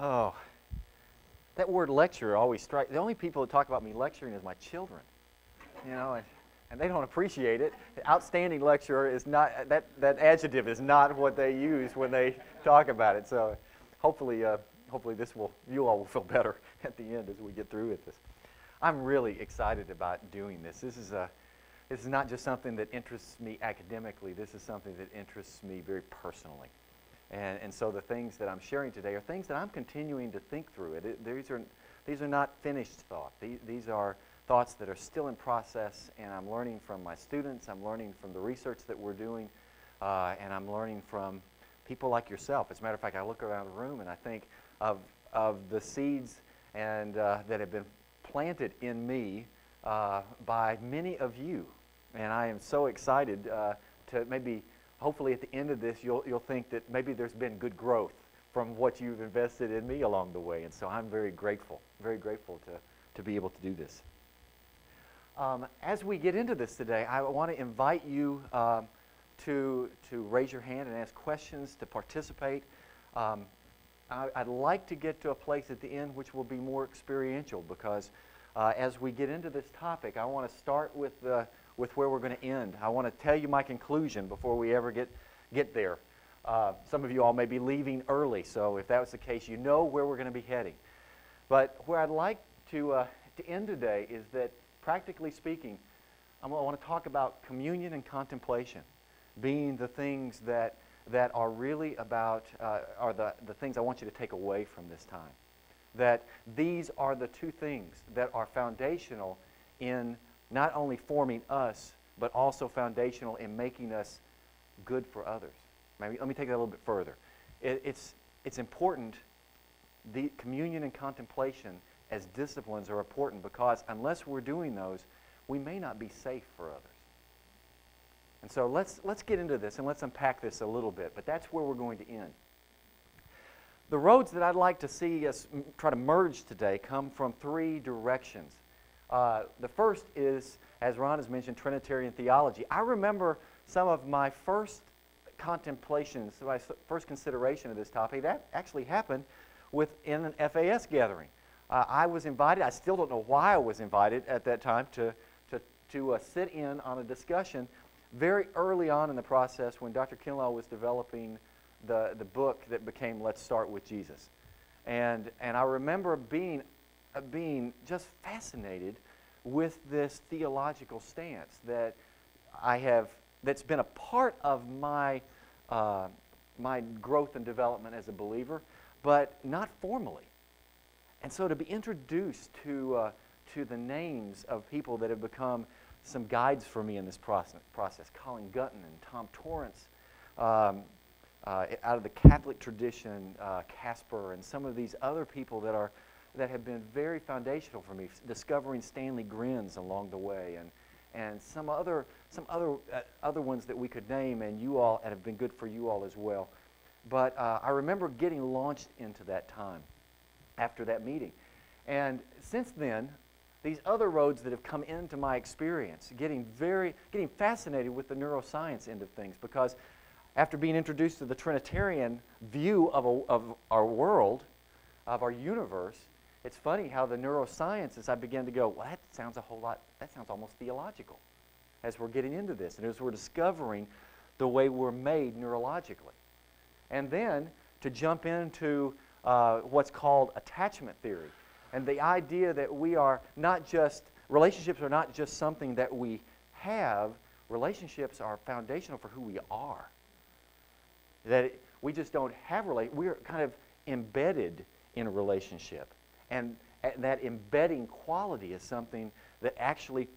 Oh, that word lecture always strikes. The only people that talk about me lecturing is my children. You know, and, and they don't appreciate it. Outstanding lecturer is not that that adjective is not what they use when they talk about it. So, hopefully, uh, hopefully this will you all will feel better at the end as we get through with this. I'm really excited about doing this. This is a this is not just something that interests me academically. This is something that interests me very personally. And, and so the things that I'm sharing today are things that I'm continuing to think through. It, it, these, are, these are not finished thoughts. These, these are thoughts that are still in process, and I'm learning from my students. I'm learning from the research that we're doing, uh, and I'm learning from people like yourself. As a matter of fact, I look around the room and I think of, of the seeds and, uh, that have been planted in me uh, by many of you. And I am so excited uh, to maybe hopefully at the end of this, you'll, you'll think that maybe there's been good growth from what you've invested in me along the way. And so I'm very grateful, very grateful to, to be able to do this. Um, as we get into this today, I want to invite you um, to, to raise your hand and ask questions, to participate. Um, I, would like to get to a place at the end which will be more experiential because uh, as we get into this topic, I want to start with the with where we're going to end. I want to tell you my conclusion before we ever get, get there. Uh, some of you all may be leaving early, so if that was the case, you know where we're going to be heading. But where I'd like to, uh, to end today is that, practically speaking, I want to talk about communion and contemplation being the things that, that are really about, uh, are the, the things I want you to take away from this time. That these are the two things that are foundational in not only forming us, but also foundational in making us good for others. Maybe, let me take that a little bit further. It, it's, it's important, the communion and contemplation as disciplines are important because unless we're doing those, we may not be safe for others. And so let's, let's get into this and let's unpack this a little bit, but that's where we're going to end. The roads that I'd like to see us try to merge today come from three directions. Uh, the first is, as Ron has mentioned, Trinitarian theology. I remember some of my first contemplations, my first consideration of this topic, that actually happened within an FAS gathering. Uh, I was invited, I still don't know why I was invited at that time to, to, to uh, sit in on a discussion very early on in the process when Dr. Kinlaw was developing the, the book that became Let's Start with Jesus. And, and I remember being being just fascinated with this theological stance that I have, that's been a part of my, uh, my growth and development as a believer, but not formally. And so to be introduced to, uh, to the names of people that have become some guides for me in this process, process Colin Gunton and Tom Torrance, um, uh, out of the Catholic tradition, uh, Kasper, and some of these other people that are that have been very foundational for me, discovering Stanley Grenz along the way and, and some other, some other, uh, other ones that we could name and you all, and have been good for you all as well. But uh, I remember getting launched into that time after that meeting. And since then, these other roads that have come into my experience, getting very, getting fascinated with the neuroscience end of things because after being introduced to the Trinitarian view of, a, of our world, of our universe, it's funny how the neurosciences, I began to go, well, that sounds a whole lot, that sounds almost theological as we're getting into this and as we're discovering the way we're made neurologically. And then to jump into uh, what's called attachment theory and the idea that we are not just, relationships are not just something that we have, relationships are foundational for who we are. That we just don't have relate, we're kind of embedded in a relationship. And that embedding quality is something that actually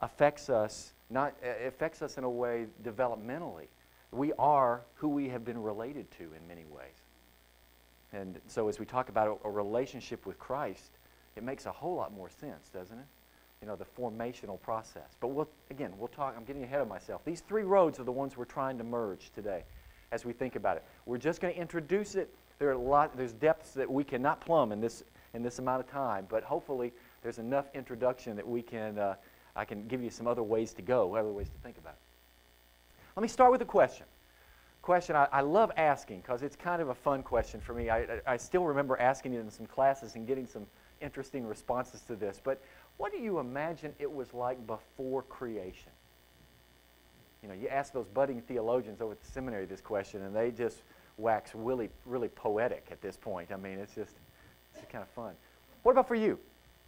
affects us, not uh, affects us in a way developmentally. We are who we have been related to in many ways. And so as we talk about a, a relationship with Christ, it makes a whole lot more sense, doesn't it? You know, the formational process. But we'll, again, we'll talk, I'm getting ahead of myself. These three roads are the ones we're trying to merge today as we think about it. We're just going to introduce it. There are a lot, there's depths that we cannot plumb in this in this amount of time. But hopefully, there's enough introduction that we can, uh, I can give you some other ways to go, other ways to think about it. Let me start with a question. question I, I love asking because it's kind of a fun question for me. I, I, I still remember asking it in some classes and getting some interesting responses to this. But what do you imagine it was like before creation? You know, you ask those budding theologians over at the seminary this question, and they just wax really, really poetic at this point. I mean, it's just, it's kind of fun. What about for you?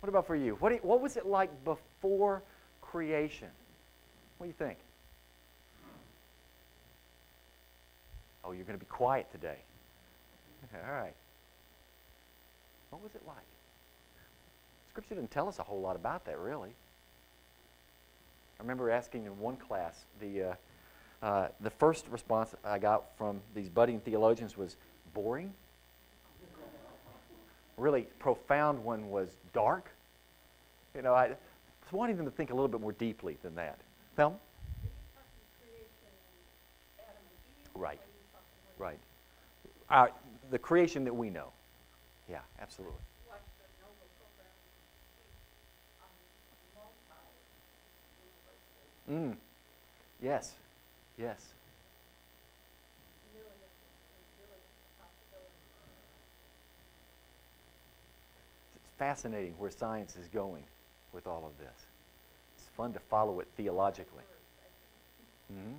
What about for you? What, you, what was it like before creation? What do you think? Oh, you're going to be quiet today. All right. What was it like? Scripture didn't tell us a whole lot about that, really. I remember asking in one class, the, uh, uh, the first response I got from these budding theologians was boring. Really profound one was dark. You know, I was wanting them to think a little bit more deeply than that. Thelma? Right. Right. Uh, the creation that we know. Yeah, absolutely. Mm. Yes. Yes. It's fascinating where science is going with all of this. It's fun to follow it theologically. Mm-hmm.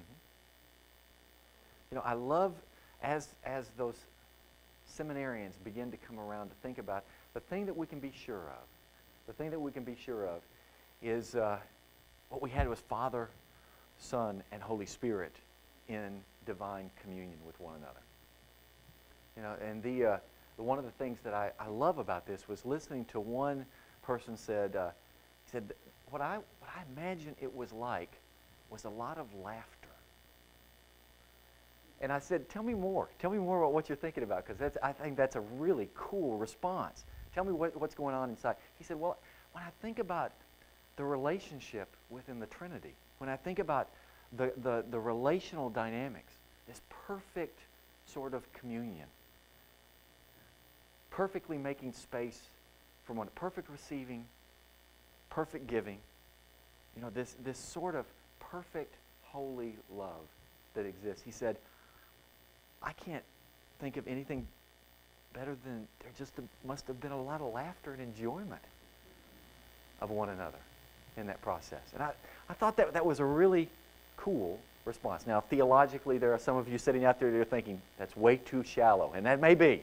Mm-hmm. You know, I love as as those seminarians begin to come around to think about the thing that we can be sure of. The thing that we can be sure of is uh, what we had was Father, Son, and Holy Spirit in divine communion with one another. You know, and the, uh, the one of the things that I, I love about this was listening to one person said, uh, he said, what I, what I imagine it was like was a lot of laughter. And I said, tell me more. Tell me more about what you're thinking about, because I think that's a really cool response. Tell me what, what's going on inside. He said, well, when I think about the relationship within the Trinity, when I think about the, the, the relational dynamics, this perfect sort of communion, perfectly making space for one, perfect receiving, perfect giving, you know, this, this sort of perfect, holy love that exists. He said, I can't think of anything better than there just must have been a lot of laughter and enjoyment of one another in that process. And I, I thought that that was a really cool response. Now, theologically, there are some of you sitting out there that are thinking, that's way too shallow. And that may be,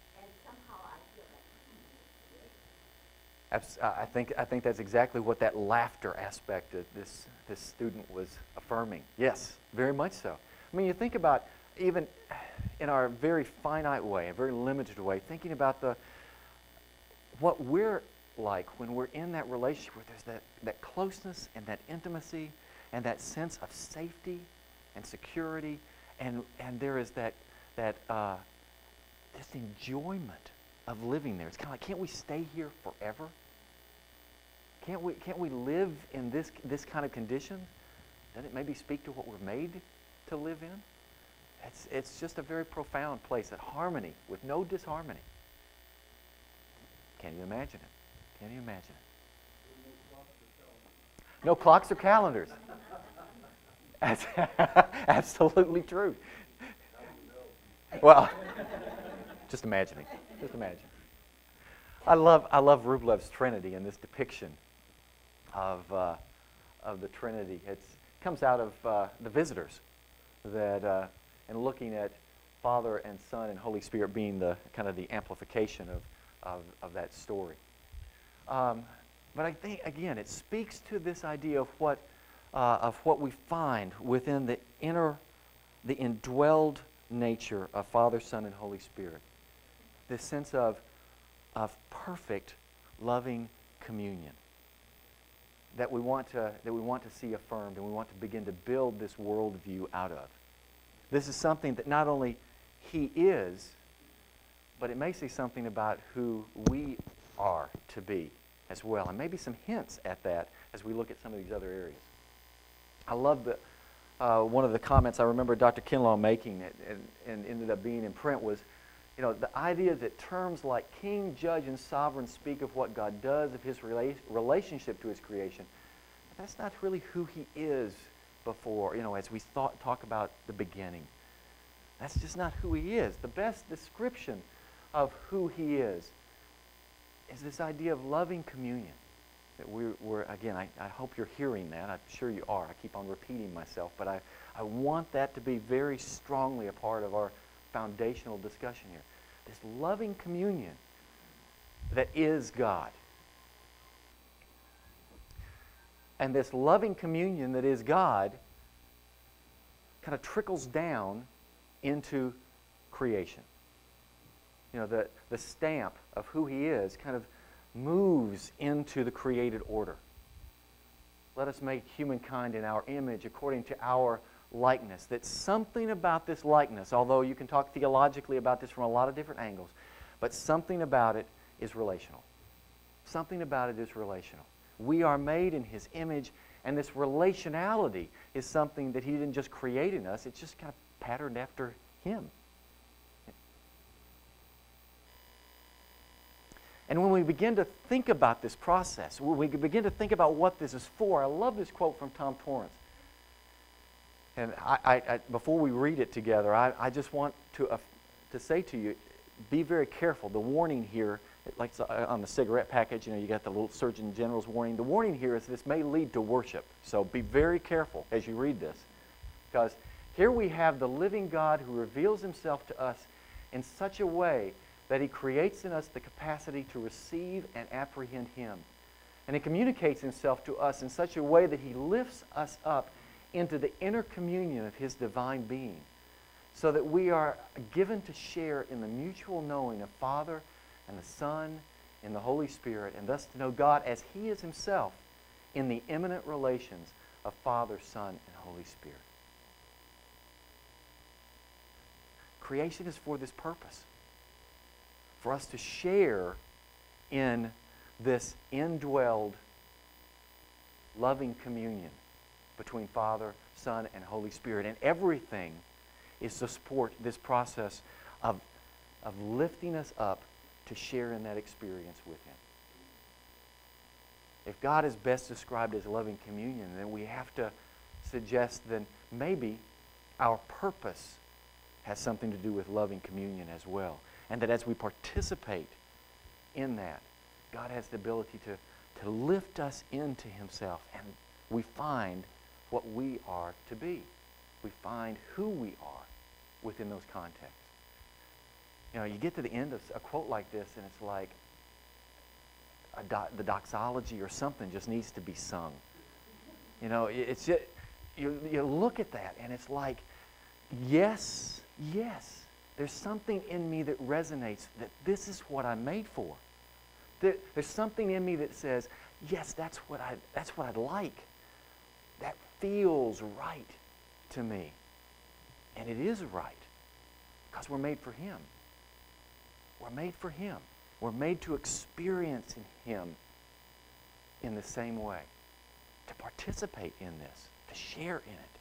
I think, I think that's exactly what that laughter aspect of this, this student was affirming. Yes, very much so. I mean, you think about even in our very finite way, a very limited way, thinking about the what we're like when we're in that relationship where there's that, that closeness and that intimacy and that sense of safety and security and, and there is that, that uh, this enjoyment of living there. It's kind of like, can't we stay here forever? Can't we, can't we live in this, this kind of condition? Doesn't it maybe speak to what we're made to live in? It's, it's just a very profound place, a harmony with no disharmony. Can you imagine it? Can you imagine it? No clocks or calendars. That's absolutely true. Well, just imagining. Just imagine. I love, I love Rublev's Trinity in this depiction of, uh, of the Trinity. It comes out of uh, the visitors that, uh, and looking at Father and Son and Holy Spirit being the kind of the amplification of, of, of that story. Um, but I think, again, it speaks to this idea of what, uh, of what we find within the inner, the indwelled nature of Father, Son, and Holy Spirit this sense of, of perfect, loving communion that we, want to, that we want to see affirmed and we want to begin to build this worldview out of. This is something that not only He is, but it may say something about who we are to be as well, and maybe some hints at that as we look at some of these other areas. I love the, uh, one of the comments I remember Dr. Kinlaw making and, and ended up being in print was, you know, the idea that terms like king, judge, and sovereign speak of what God does, of his rela- relationship to his creation. That's not really who he is before, you know, as we thought, talk about the beginning. That's just not who he is. The best description of who he is is this idea of loving communion. That we're, we're again, I, I hope you're hearing that. I'm sure you are. I keep on repeating myself, but I, I want that to be very strongly a part of our foundational discussion here. This loving communion that is God. And this loving communion that is God kind of trickles down into creation. You know, the, the stamp of who He is kind of moves into the created order. Let us make humankind in our image according to our likeness. That something about this likeness, although you can talk theologically about this from a lot of different angles, but something about it is relational. Something about it is relational. We are made in His image, and this relationality is something that He didn't just create in us, it's just kind of patterned after Him. And when we begin to think about this process, when we begin to think about what this is for, I love this quote from Tom Torrance. And I, I, I, before we read it together, I, I just want to, uh, to say to you, be very careful. The warning here, like uh, on the cigarette package, you know, you got the little Surgeon General's warning. The warning here is this may lead to worship. So be very careful as you read this. Because here we have the living God who reveals himself to us in such a way that He creates in us the capacity to receive and apprehend Him. And He communicates Himself to us in such a way that He lifts us up into the inner communion of His divine being, so that we are given to share in the mutual knowing of Father and the Son and the Holy Spirit, and thus to know God as He is Himself in the immanent relations of Father, Son, and Holy Spirit. Creation is for this purpose for us to share in this indwelled, loving communion between Father, Son, and Holy Spirit. And everything is to support this process of, of lifting us up to share in that experience with Him. If God is best described as loving communion, then we have to suggest that maybe our purpose has something to do with loving communion as well. And that as we participate in that, God has the ability to, to lift us into Himself. And we find what we are to be. We find who we are within those contexts. You know, you get to the end of a quote like this, and it's like do, the doxology or something just needs to be sung. You know, it's just, you, you look at that, and it's like, yes, yes, there's something in me that resonates that this is what I'm made for. there's something in me that says, yes, that's what, I, that's what I'd like. Feels right to me. And it is right because we're made for Him. We're made for Him. We're made to experience in Him in the same way, to participate in this, to share in it.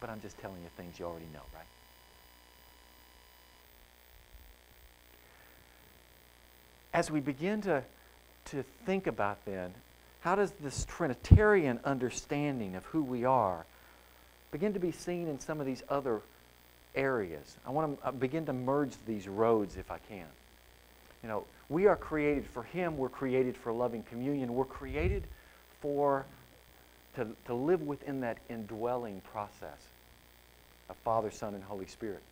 But I'm just telling you things you already know, right? as we begin to, to think about then, how does this Trinitarian understanding of who we are begin to be seen in some of these other areas? I want to uh, begin to merge these roads if I can. You know, we are created for Him. We're created for loving communion. We're created for to, to live within that indwelling process of Father, Son, and Holy Spirit.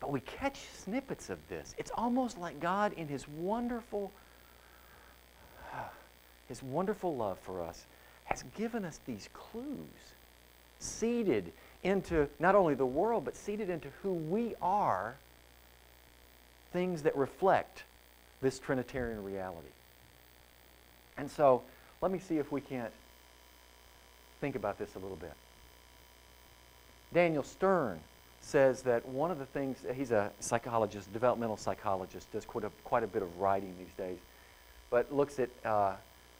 But we catch snippets of this. It's almost like God, in His wonderful, His wonderful love for us, has given us these clues, seeded into not only the world, but seeded into who we are, things that reflect this Trinitarian reality. And so, let me see if we can't think about this a little bit. Daniel Stern says that one of the things, he's a psychologist, developmental psychologist, does quite a, quite a bit of writing these days, but looks at, uh,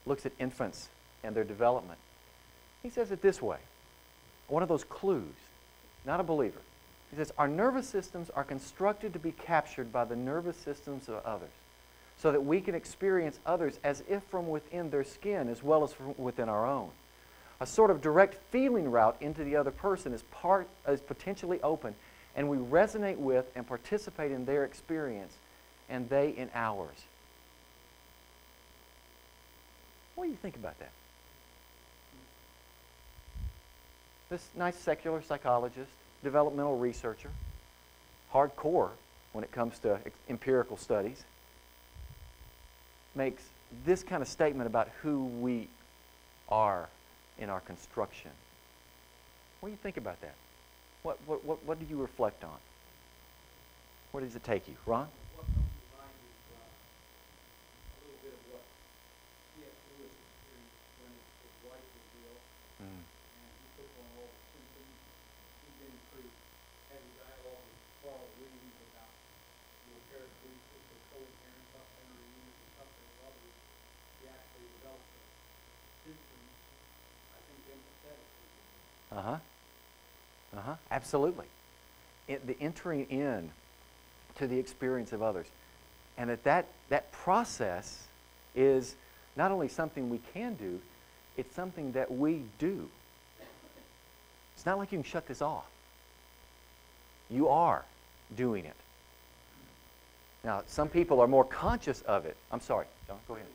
looks at infants and their development. He says it this way one of those clues, not a believer. He says, Our nervous systems are constructed to be captured by the nervous systems of others so that we can experience others as if from within their skin as well as from within our own. A sort of direct feeling route into the other person is, part, is potentially open, and we resonate with and participate in their experience, and they in ours. What do you think about that? This nice secular psychologist, developmental researcher, hardcore when it comes to empirical studies, makes this kind of statement about who we are in our construction. What do you think about that? What, what, what, what do you reflect on? Where does it take you? Ron? What comes to mind is uh, a little bit of what C.S. Lewis experienced when his wife was ill, Mm. and he took on all the symptoms. He'd been through heavy dialogue with Carl Williams about the repair of boots with the cold air and tough energy unit and tough and others. He actually developed the symptoms, I think, empathetic to them. Uh huh. Uh huh. Absolutely. The entering in to the experience of others. And that, that that process is not only something we can do, it's something that we do. It's not like you can shut this off. You are doing it. Now, some people are more conscious of it. I'm sorry, John, go ahead.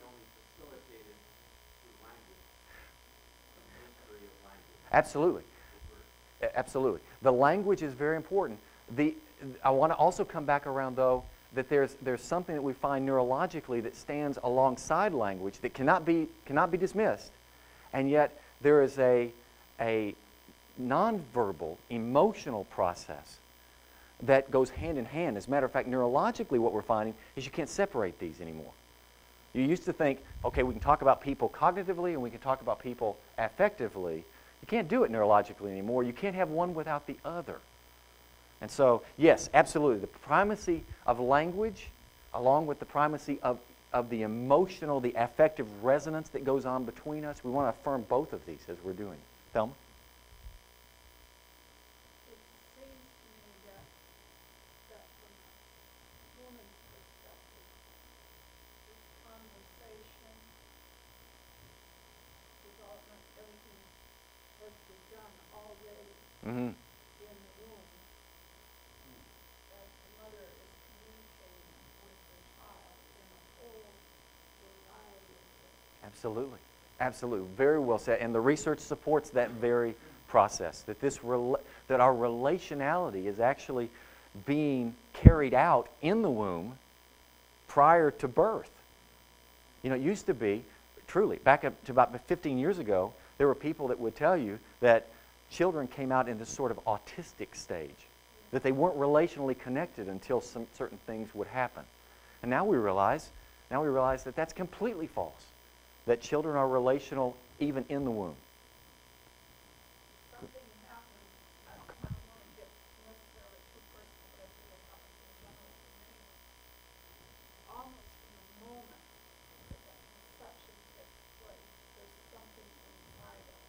Absolutely. Absolutely. The language is very important. The, I want to also come back around, though, that there's, there's something that we find neurologically that stands alongside language that cannot be, cannot be dismissed. And yet, there is a, a nonverbal, emotional process that goes hand in hand. As a matter of fact, neurologically, what we're finding is you can't separate these anymore. You used to think, okay, we can talk about people cognitively and we can talk about people affectively. You can't do it neurologically anymore. You can't have one without the other. And so, yes, absolutely. The primacy of language, along with the primacy of, of the emotional, the affective resonance that goes on between us, we want to affirm both of these as we're doing. Thelma? It seems to me that, that from a woman's perspective, this conversation, development, everything has begun already Mm-hmm. in the womb. As the mother is communicating with the child in a whole variety of ways. Absolutely. Absolutely. Very well said. And the research supports that very process that this that our relationality is actually being carried out in the womb prior to birth. You know, it used to be truly back up to about 15 years ago, there were people that would tell you that children came out in this sort of autistic stage, that they weren't relationally connected until some certain things would happen. And now we realize, now we realize that that's completely false. That children are relational even in the womb. Something happened, I I don't want to get necessarily too personal, but I think it happens in general for many women. Almost from the moment that that conception takes place, there's something inside us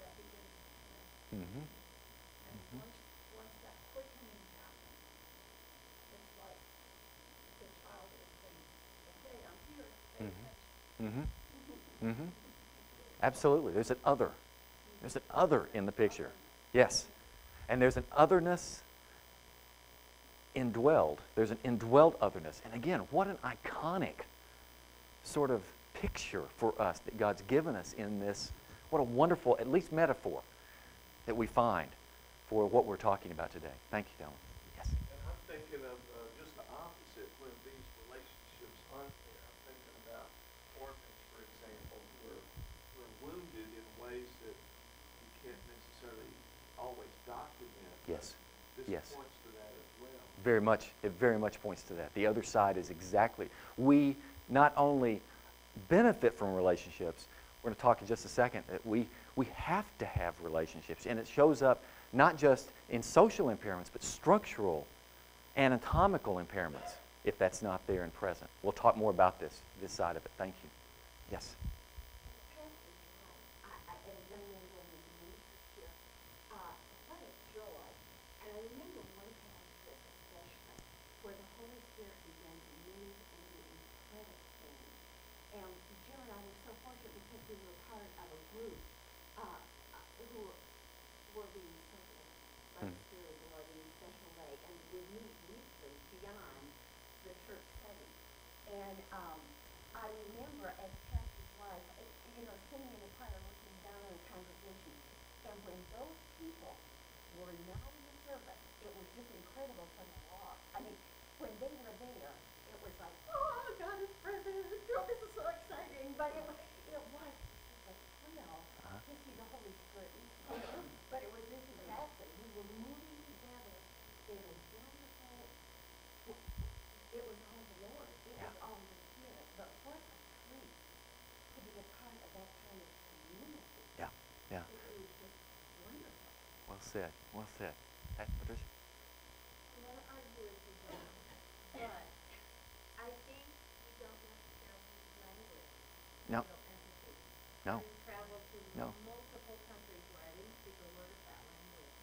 that begins to connect. Mm-hmm. And once, once that quickening happens, it's like the child is saying, okay, I'm here, pay Mhm. attention. Mm-hmm. Mm-hmm. Absolutely. There's an other. There's an other in the picture. Yes. And there's an otherness indwelled. There's an indwelled otherness. And again, what an iconic sort of picture for us that God's given us in this. What a wonderful, at least metaphor, that we find for what we're talking about today. Thank you, Dylan. Yes. And I'm thinking of uh, just the opposite when these relationships aren't there. I'm thinking about orphans, for example, who are, who are wounded in ways that you can't necessarily always document. but Yes. This Yes. points to that as well. Very much, it very much points to that. The other side is exactly, we not only benefit from relationships, we're going to talk in just a second, that we, we have to have relationships. And it shows up not just in social impairments, but structural, anatomical impairments, if that's not there and present. We'll talk more about this, this side of it. Thank you. Yes. I, I, as a young man going into ministry here, uh, what a joy. And I remember one pastor especially, where the Holy Spirit began to move and do incredible things. And Jim and I were so fortunate because we were part of a group, uh, uh, who were, were being served by the Mm. Spirit of the Lord in a special way. And we moved weekly beyond the church setting. And, um, I remember as pastor's wife, you know, sitting in the choir looking down on the congregation. And when those people were not in the service, it was just incredible from the walk. I mean, when they were there, it was like, oh, God is present. Oh, this is so exciting. But it was, it was a thrill Uh-huh. to see the Holy Spirit. But it was this exactly. We were moving together. It was wonderful. It was all the Lord. It Yeah. was all the Spirit. But what a treat to be a part of that kind of community. Yeah. Yeah. It, it was just wonderful. Well said. Well said. Pat- Patricia? Well, I agree with you, John, but I think we don't necessarily need language. No. You know, empathy. No. Having traveled to No. multiple countries where I didn't speak a word of that language,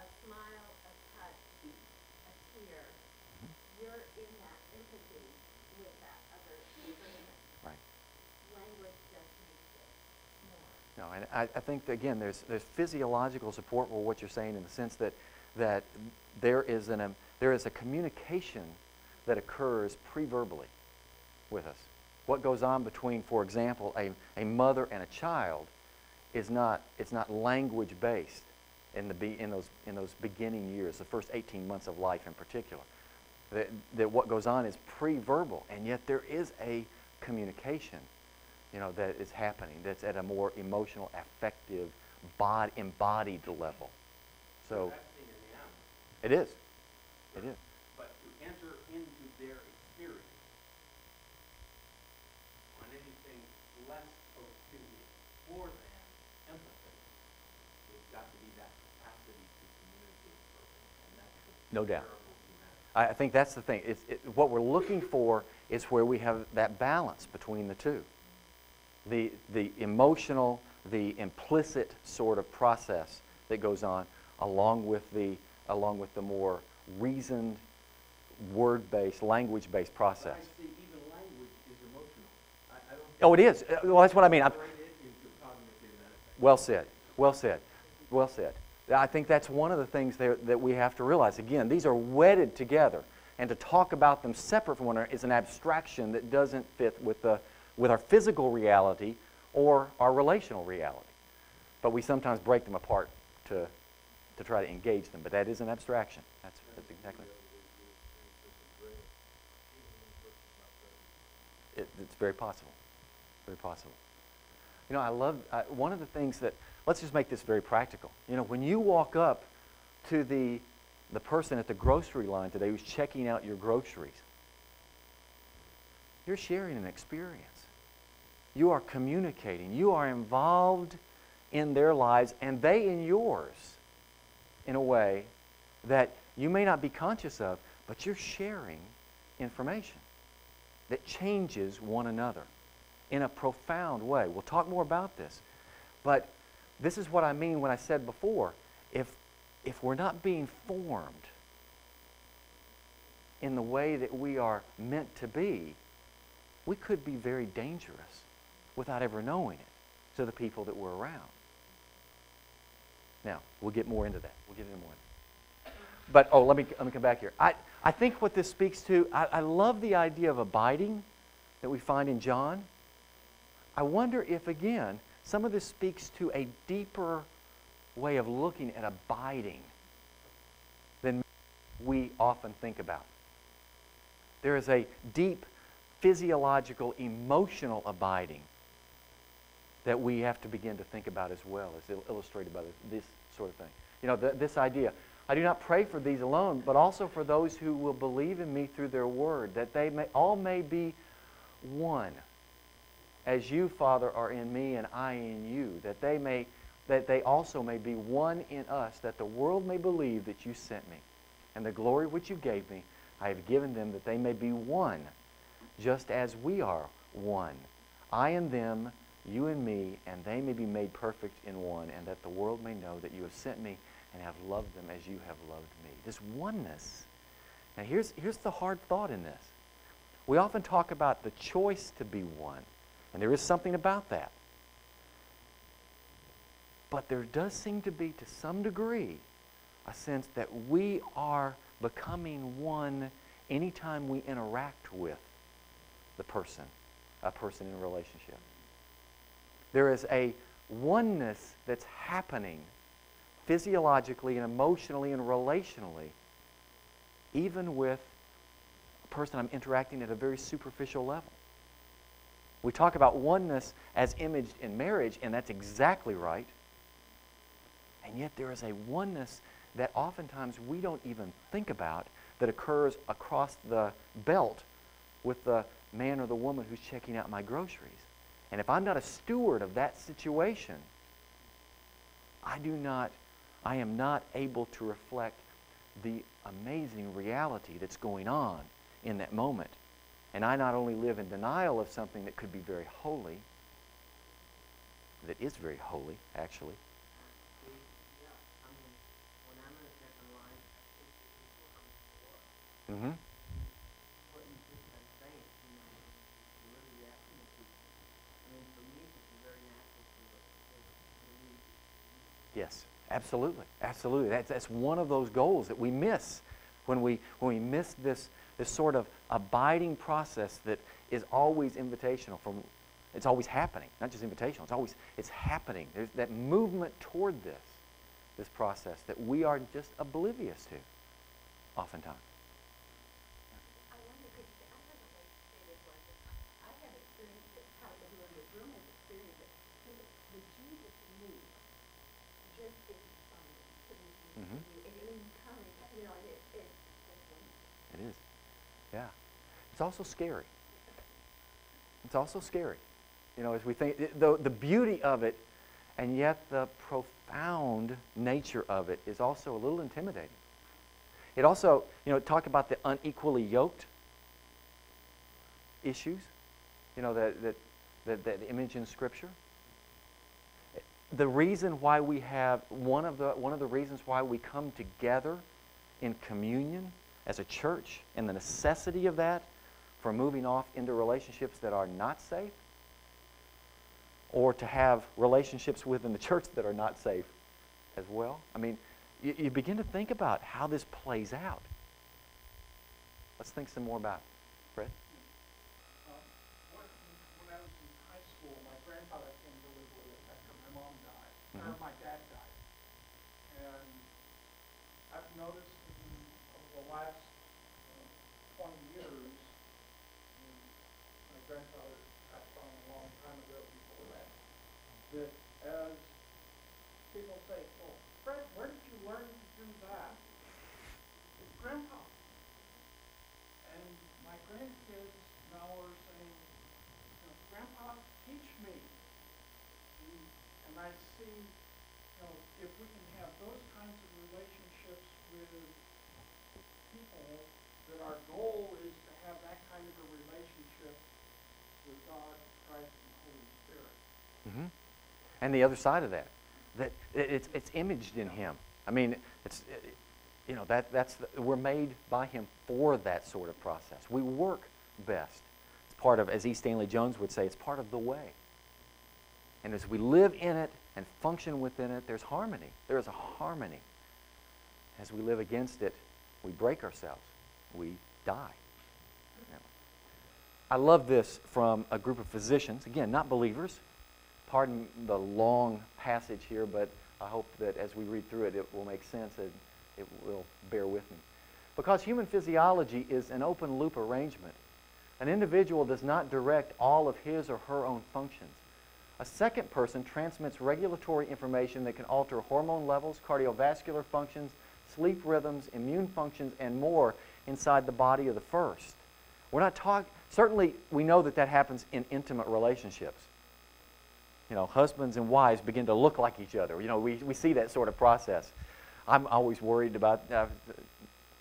a smile, a touch, a tear, Mm-hmm. you're in that empathy with that other person. Right. Language just makes it more. No, and I, I think, that, again, there's, there's physiological support for what you're saying in the sense that, that there, is an, um, there is a communication that occurs pre-verbally with us. What goes on between, for example, a, a mother and a child is not, it's not language-based in, the be, in, those, in those beginning years, the first 18 months of life in particular. That, that what goes on is pre-verbal, and yet there is a communication you know, that is happening, that's at a more emotional, affective, bod, embodied level. So That's being in the animal. it is. It is. But to enter into their experience on anything less, or excuse me, more than empathy, there's got to be that capacity to communicate and that's No doubt. I I think that's the thing. It's, it, what we're looking for is where we have that balance between the two. The, the emotional, the implicit sort of process that goes on, along with the, along with the more reasoned, word-based, language-based process. I see even language is emotional. I, I don't. Oh, it is. Well, that's what I mean. I'm, Separate it into cognitive and affective. Well said. Well said. Well said. I think that's one of the things there that we have to realize. Again, these are wedded together, and to talk about them separate from one another is an abstraction that doesn't fit with the with our physical reality or our relational reality. But we sometimes break them apart to to try to engage them. But that is an abstraction. That's, that's exactly. It, it's very possible. Very possible. You know, I love one of the things that. Let's just make this very practical. You know, when you walk up to the the person at the grocery line today who's checking out your groceries, you're sharing an experience. You are communicating. You are involved in their lives and they in yours in a way that you may not be conscious of, but you're sharing information that changes one another in a profound way. We'll talk more about this. But this is what I mean when I said before if, if we're not being formed in the way that we are meant to be, we could be very dangerous without ever knowing it to the people that we're around. Now, we'll get more into that. We'll get into more. But, oh, let me, let me come back here. I, I think what this speaks to, I, I love the idea of abiding that we find in John. I wonder if, again, some of this speaks to a deeper way of looking at abiding than we often think about. There is a deep physiological, emotional abiding that we have to begin to think about as well, as illustrated by this, sort of thing. You know, th- this idea. I do not pray for these alone, but also for those who will believe in me through their word, that they may all may be one, as you, Father, are in me and I in you, that they may that they also may be one in us, that the world may believe that you sent me. And the glory which you gave me, I have given them that they may be one, just as we are one. I and them, you and me, and they may be made perfect in one, and that the world may know that you have sent me and have loved them as you have loved me. This oneness. Now, here's, here's the hard thought in this. We often talk about the choice to be one, and there is something about that. But there does seem to be, to some degree, a sense that we are becoming one anytime we interact with the person, a person in a relationship. There is a oneness that's happening physiologically and emotionally and relationally, even with a person I'm interacting at a very superficial level. We talk about oneness as imaged in marriage, and that's exactly right. And yet there is a oneness that oftentimes we don't even think about that occurs across the belt with the man or the woman who's checking out my groceries. And if I'm not a steward of that situation, I do not, I am not able to reflect the amazing reality that's going on in that moment. And I not only live in denial of something that could be very holy, that is very holy, actually, Yeah, I mean, when I'm in a second line, I see people coming forward. mm-hmm. What you just been saying, you know, you're really reacting to people. I mean, for me, it's very natural to, to believe. Yes, absolutely, absolutely. That's, that's one of those goals that we miss when we, when we miss this, this sort of abiding process that is always invitational. From, it's always happening, not just invitational. It's always it's happening. There's that movement toward this, this process that we are just oblivious to, oftentimes. I wonder, could you, I don't know what you say this was, but I have experienced it, probably who in this room has experienced it. The, the Jesus in me just is responding to the Jesus Mhm. in you. It is coming, you know, and it, it's just wonderful. It is. Yeah. It's also scary. It's also scary. You know, as we think, the, the beauty of it and yet the profound nature of it is also a little intimidating. It also, you know, talk about the unequally yoked issues, you know, that, that, that, that image in Scripture. The reason why we have, one of the, one of the reasons why we come together in communion as a church and the necessity of that for moving off into relationships that are not safe or to have relationships within the church that are not safe as well. I mean, you, you begin to think about how this plays out. Let's think some more about it. Fred? When, when I was in high school, my grandfather came to live with us after my mom died, or Mhm. my dad died. And I've noticed in over the last uh, twenty years, and my grandfather passed on a long time ago before that, that as people say, well, Fred, where did you learn to do that? Grandpa. And my are saying, you know, Grandpa, teach me. And, I see, you know, if we can have those kinds of relationships with people, that our goal is to have that kind of a relationship with God, Christ, and Holy Spirit. Mm-hmm. And the other side of that, that it's, it's imaged in Him. I mean, it's, you know, that, that's, the, we're made by Him for that sort of process. We work best. Part of, as E. Stanley Jones would say, it's part of the way. And as we live in it and function within it, there's harmony. There is a harmony. As we live against it, we break ourselves. We die. I love this from a group of physicians, again, not believers. Pardon the long passage here, but I hope that as we read through it, it will make sense and it will bear with me. Because human physiology is an open loop arrangement, an individual does not direct all of his or her own functions. A second person transmits regulatory information that can alter hormone levels, cardiovascular functions, sleep rhythms, immune functions, and more inside the body of the first. We're not talking, certainly we know that that happens in intimate relationships. you know, husbands and wives begin to look like each other. You know, we, we see that sort of process. I'm always worried about, uh,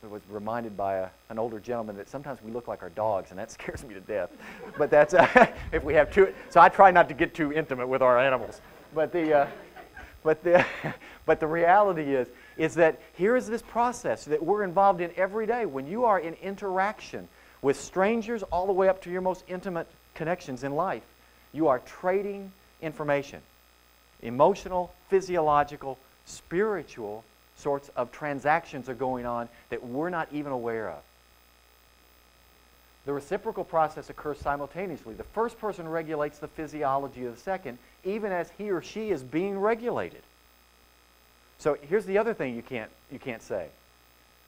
was reminded by a, an older gentleman that sometimes we look like our dogs, and that scares me to death. But that's, uh, if we have two, so I try not to get too intimate with our animals. But the, uh, but the, but the reality is, is that here is this process that we're involved in every day. When you are in interaction with strangers all the way up to your most intimate connections in life, you are trading information emotional, physiological, spiritual sorts of transactions are going on that we're not even aware of. The reciprocal process occurs simultaneously. The first person regulates the physiology of the second, even as he or she is being regulated. So here's the other thing you can't, you can't say.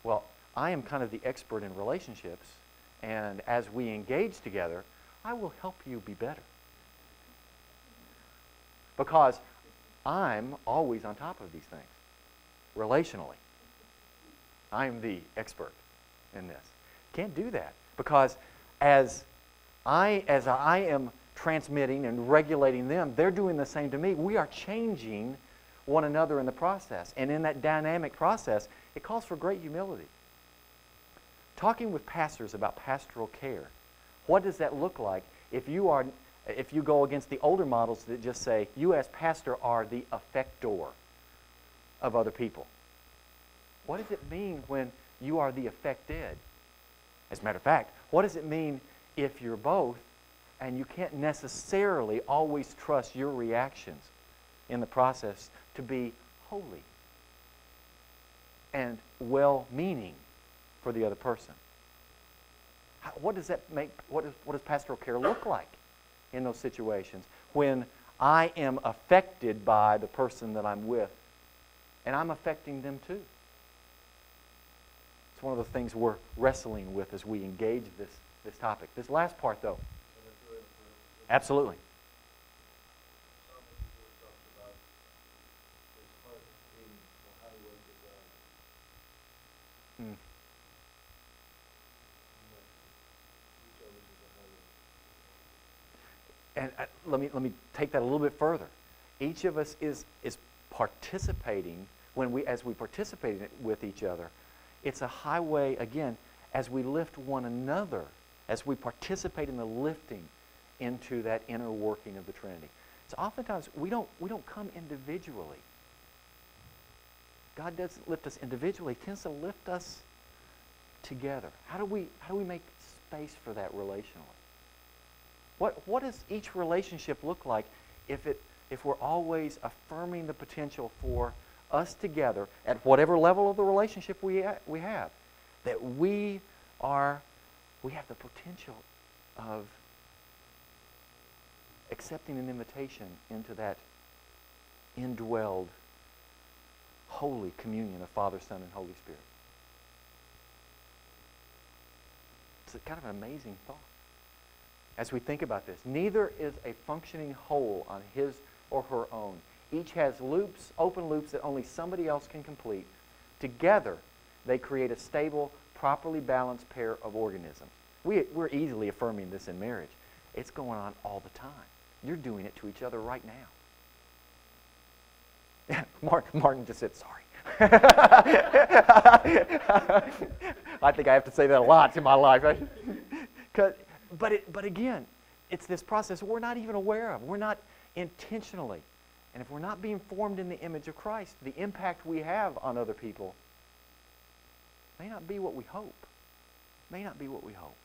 Well, I am kind of the expert in relationships, and as we engage together, I will help you be better. Because I'm always on top of these things, relationally. I'm the expert in this. Can't do that because as I, as I am transmitting and regulating them, they're doing the same to me. We are changing one another in the process. And in that dynamic process, it calls for great humility. Talking with pastors about pastoral care, what does that look like if you are if you go against the older models that just say you as pastor are the effector of other people? What does it mean when you are the affected? As a matter of fact, what does it mean if you're both and you can't necessarily always trust your reactions in the process to be holy and well meaning for the other person? How, what does that make, what, is, what does pastoral care look like in those situations when I am affected by the person that I'm with and I'm affecting them too? It's one of the things we're wrestling with as we engage this, this topic. This last part, though. Absolutely. Mm. And uh, let me let me take that a little bit further. Each of us is is participating when we as we participate with each other. It's a highway again as we lift one another, as we participate in the lifting into that inner working of the Trinity. So oftentimes we don't we don't come individually. God doesn't lift us individually, he tends to lift us together. How do we how do we make space for that relationally? What what does each relationship look like if it if we're always affirming the potential for us together at whatever level of the relationship we we have that we are we have the potential of accepting an invitation into that indwelled holy communion of Father, Son, and Holy Spirit. It's kind of an amazing thought as we think about this. Neither is a functioning whole on his or her own. Each has loops, open loops that only somebody else can complete. Together, they create a stable, properly balanced pair of organisms. We, we're easily affirming this in marriage. It's going on all the time. You're doing it to each other right now. Mark Martin just said, sorry. I think I have to say that a lot in my life. but, it, but again, it's this process we're not even aware of. We're not intentionally. And if we're not being formed in the image of Christ, the impact we have on other people may not be what we hope. May not be what we hope.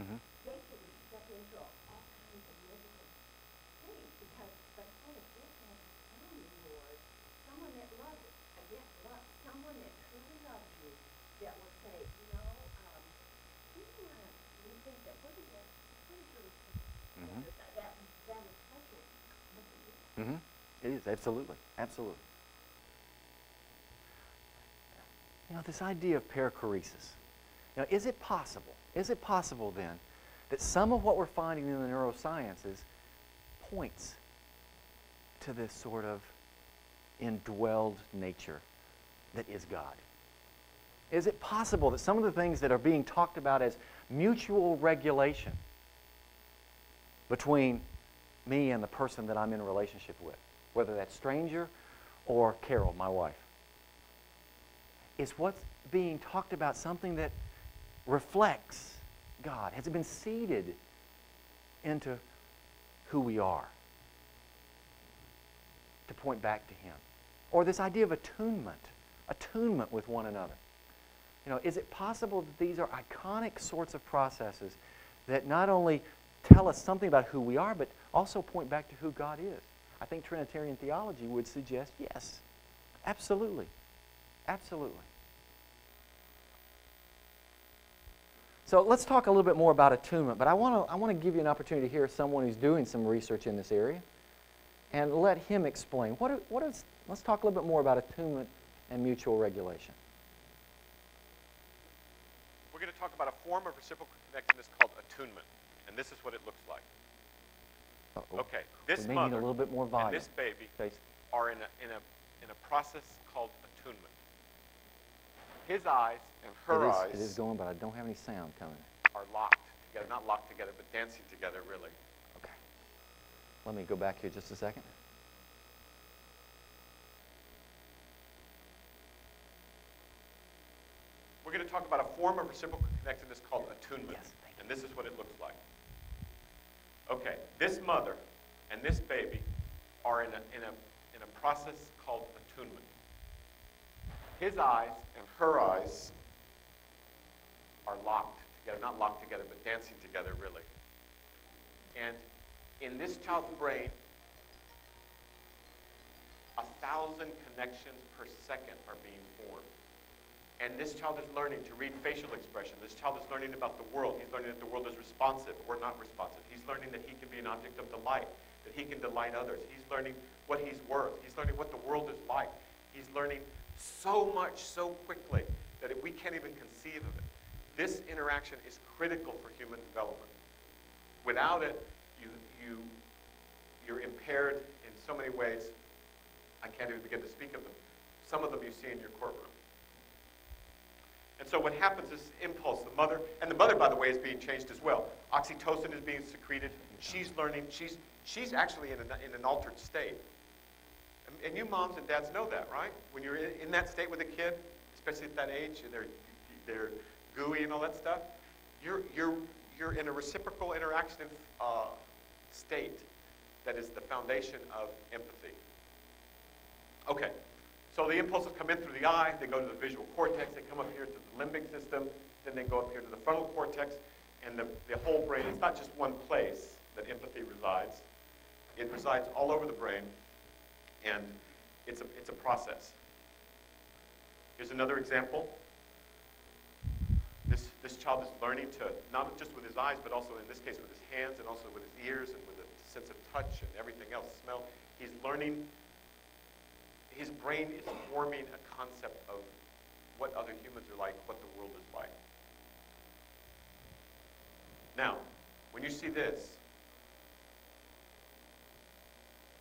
Mm-hmm. They can step into all kinds of medical things because the whole book has a sounding board. Someone that loves it, again, love, someone that truly loves you that will say, you know, um, you want to rethink that. What is that? What is your Mm-hmm. Mm-hmm. It is, absolutely. Absolutely. You know, this idea of perichoresis. Know, is it possible? Is it possible then that some of what we're finding in the neurosciences points to this sort of indwelled nature that is God? Is it possible that some of the things that are being talked about as mutual regulation between me and the person that I'm in a relationship with, whether that's stranger or Carol, my wife, is what's being talked about something that reflects God? Has it been seeded into who we are to point back to Him? Or this idea of attunement, attunement with one another. You know, is it possible that these are iconic sorts of processes that not only tell us something about who we are, but also point back to who God is? I think Trinitarian theology would suggest yes, absolutely. Absolutely. So let's talk a little bit more about attunement, but I want to I want to give you an opportunity to hear someone who's doing some research in this area and let him explain. What, what is, let's talk a little bit more about attunement and mutual regulation. We're going to talk about a form of reciprocal connectedness called attunement, and this is what it looks like. Uh-oh. Okay, this mother a little bit more and volume. this baby Okay, are in a, in a, in a process called attunement. His eyes and her it is, eyes It is going, but I don't have any sound coming. are locked together, not locked together, but dancing together, really. Okay. Let me go back here just a second. We're going to talk about a form of reciprocal connectedness called attunement. Yes. And this is what it looks like. Okay, this mother and this baby are in a, in a, in a process called attunement. His eyes and her eyes are locked together, not locked together, but dancing together, really. And in this child's brain, a thousand connections per second are being. And this child is learning to read facial expression. This child is learning about the world. He's learning that the world is responsive or not responsive. He's learning that he can be an object of delight, that he can delight others. He's learning what he's worth. He's learning what the world is like. He's learning so much so quickly that we can't even conceive of it. This interaction is critical for human development. Without it, you, you, you're impaired in so many ways. I can't even begin to speak of them. Some of them you see in your courtroom. And so what happens is impulse, the mother, and the mother, by the way, is being changed as well. Oxytocin is being secreted. She's learning. She's, she's actually in, an in an altered state. And, and you moms and dads know that, right? When you're in, in that state with a kid, especially at that age, and they're, they're gooey and all that stuff, you're, you're, you're in a reciprocal interaction uh, state that is the foundation of empathy. Okay, so the impulses come in through the eye, they go to the visual cortex, they come up here to the limbic system, then they go up here to the frontal cortex, and the, the whole brain, it's not just one place that empathy resides. It resides all over the brain, and it's a, it's a process. Here's another example. This, this child is learning to, not just with his eyes, but also in this case with his hands and also with his ears and with a sense of touch and everything else, smell. He's learning his brain is forming a concept of what other humans are like, what the world is like. Now, when you see this,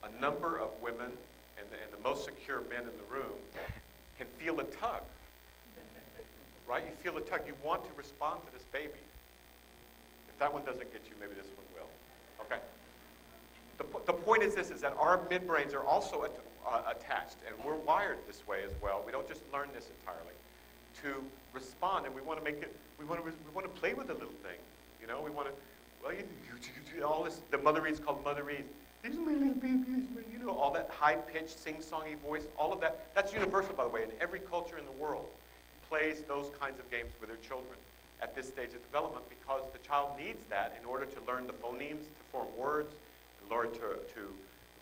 a number of women and the, and the most secure men in the room can feel a tug. Right? You feel a tug. You want to respond to this baby. If that one doesn't get you, maybe this one will. Okay? The, the point is this, is that our midbrains are also at, uh, attached, and we're wired this way as well. We don't just learn this entirely. To respond, and we want to make it, we want to, we want to play with the little thing. You know, we want to, well, you, you, you, all this, the motherese called motherese. These are my little babies, my-" you know, all that high-pitched, sing-songy voice, all of that. That's universal, by the way, in every culture in the world plays those kinds of games with their children at this stage of development because the child needs that in order to learn the phonemes, to form words, in order to, to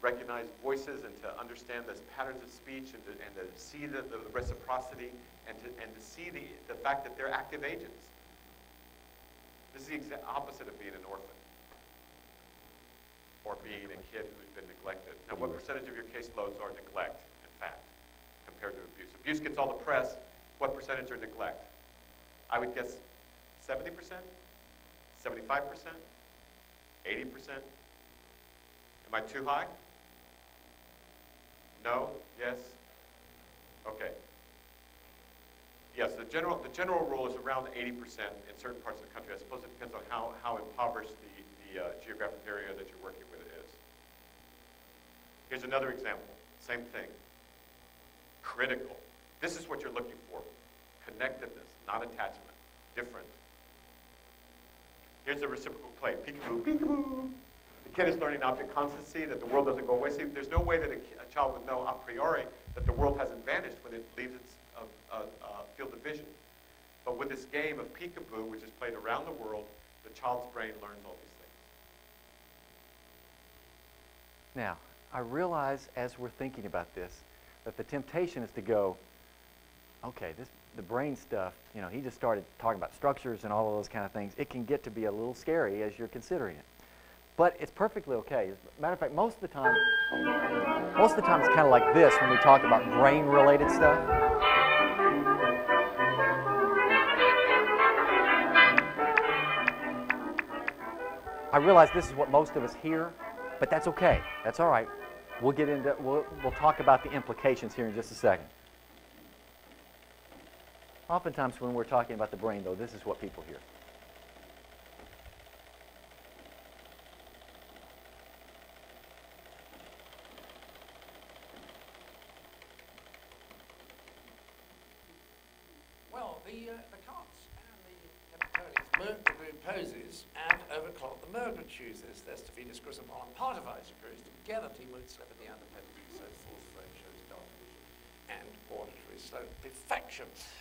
recognize voices and to understand those patterns of speech and to, and to see the, the reciprocity and to, and to see the, the fact that they're active agents. This is the exa- opposite of being an orphan or being a kid who's been neglected. Now, what percentage of your caseloads are neglect, in fact, compared to abuse? Abuse gets all the press, What percentage are neglect? I would guess 70%, 75%, 80%. Am I too high? No? Yes? Okay. Yes, the general, the general rule is around 80% in certain parts of the country. I suppose it depends on how, how impoverished the, the uh, geographic area that you're working with is. Here's another example. Same thing. Critical. This is what you're looking for. Connectedness, not attachment. Different. Here's the reciprocal play. Peekaboo, peekaboo. Kid is learning object constancy, that the world doesn't go away. See, there's no way that a, a child would know a priori that the world hasn't vanished when it leaves its uh, uh, uh, field of vision. But with this game of peekaboo, which is played around the world, the child's brain learns all these things. Now, I realize as we're thinking about this that the temptation is to go, okay, this the brain stuff, you know, he just started talking about structures and all of those kind of things. It can get to be a little scary as you're considering it. But it's perfectly okay. As a matter of fact, most of the time, most of the time it's kind of like this when we talk about brain-related stuff. I realize this is what most of us hear, but that's okay. That's all right. We'll get into we'll, we'll talk about the implications here in just a second. Oftentimes when we're talking about the brain though, this is what people hear. Well, the, uh, the Kants and the Capitales Merck the group poses and overclock the Merger chooses. There's to Venus Chris upon part of Isaac grows together, team would slip at the independent, so forth, frame shows dark vision and auditory slow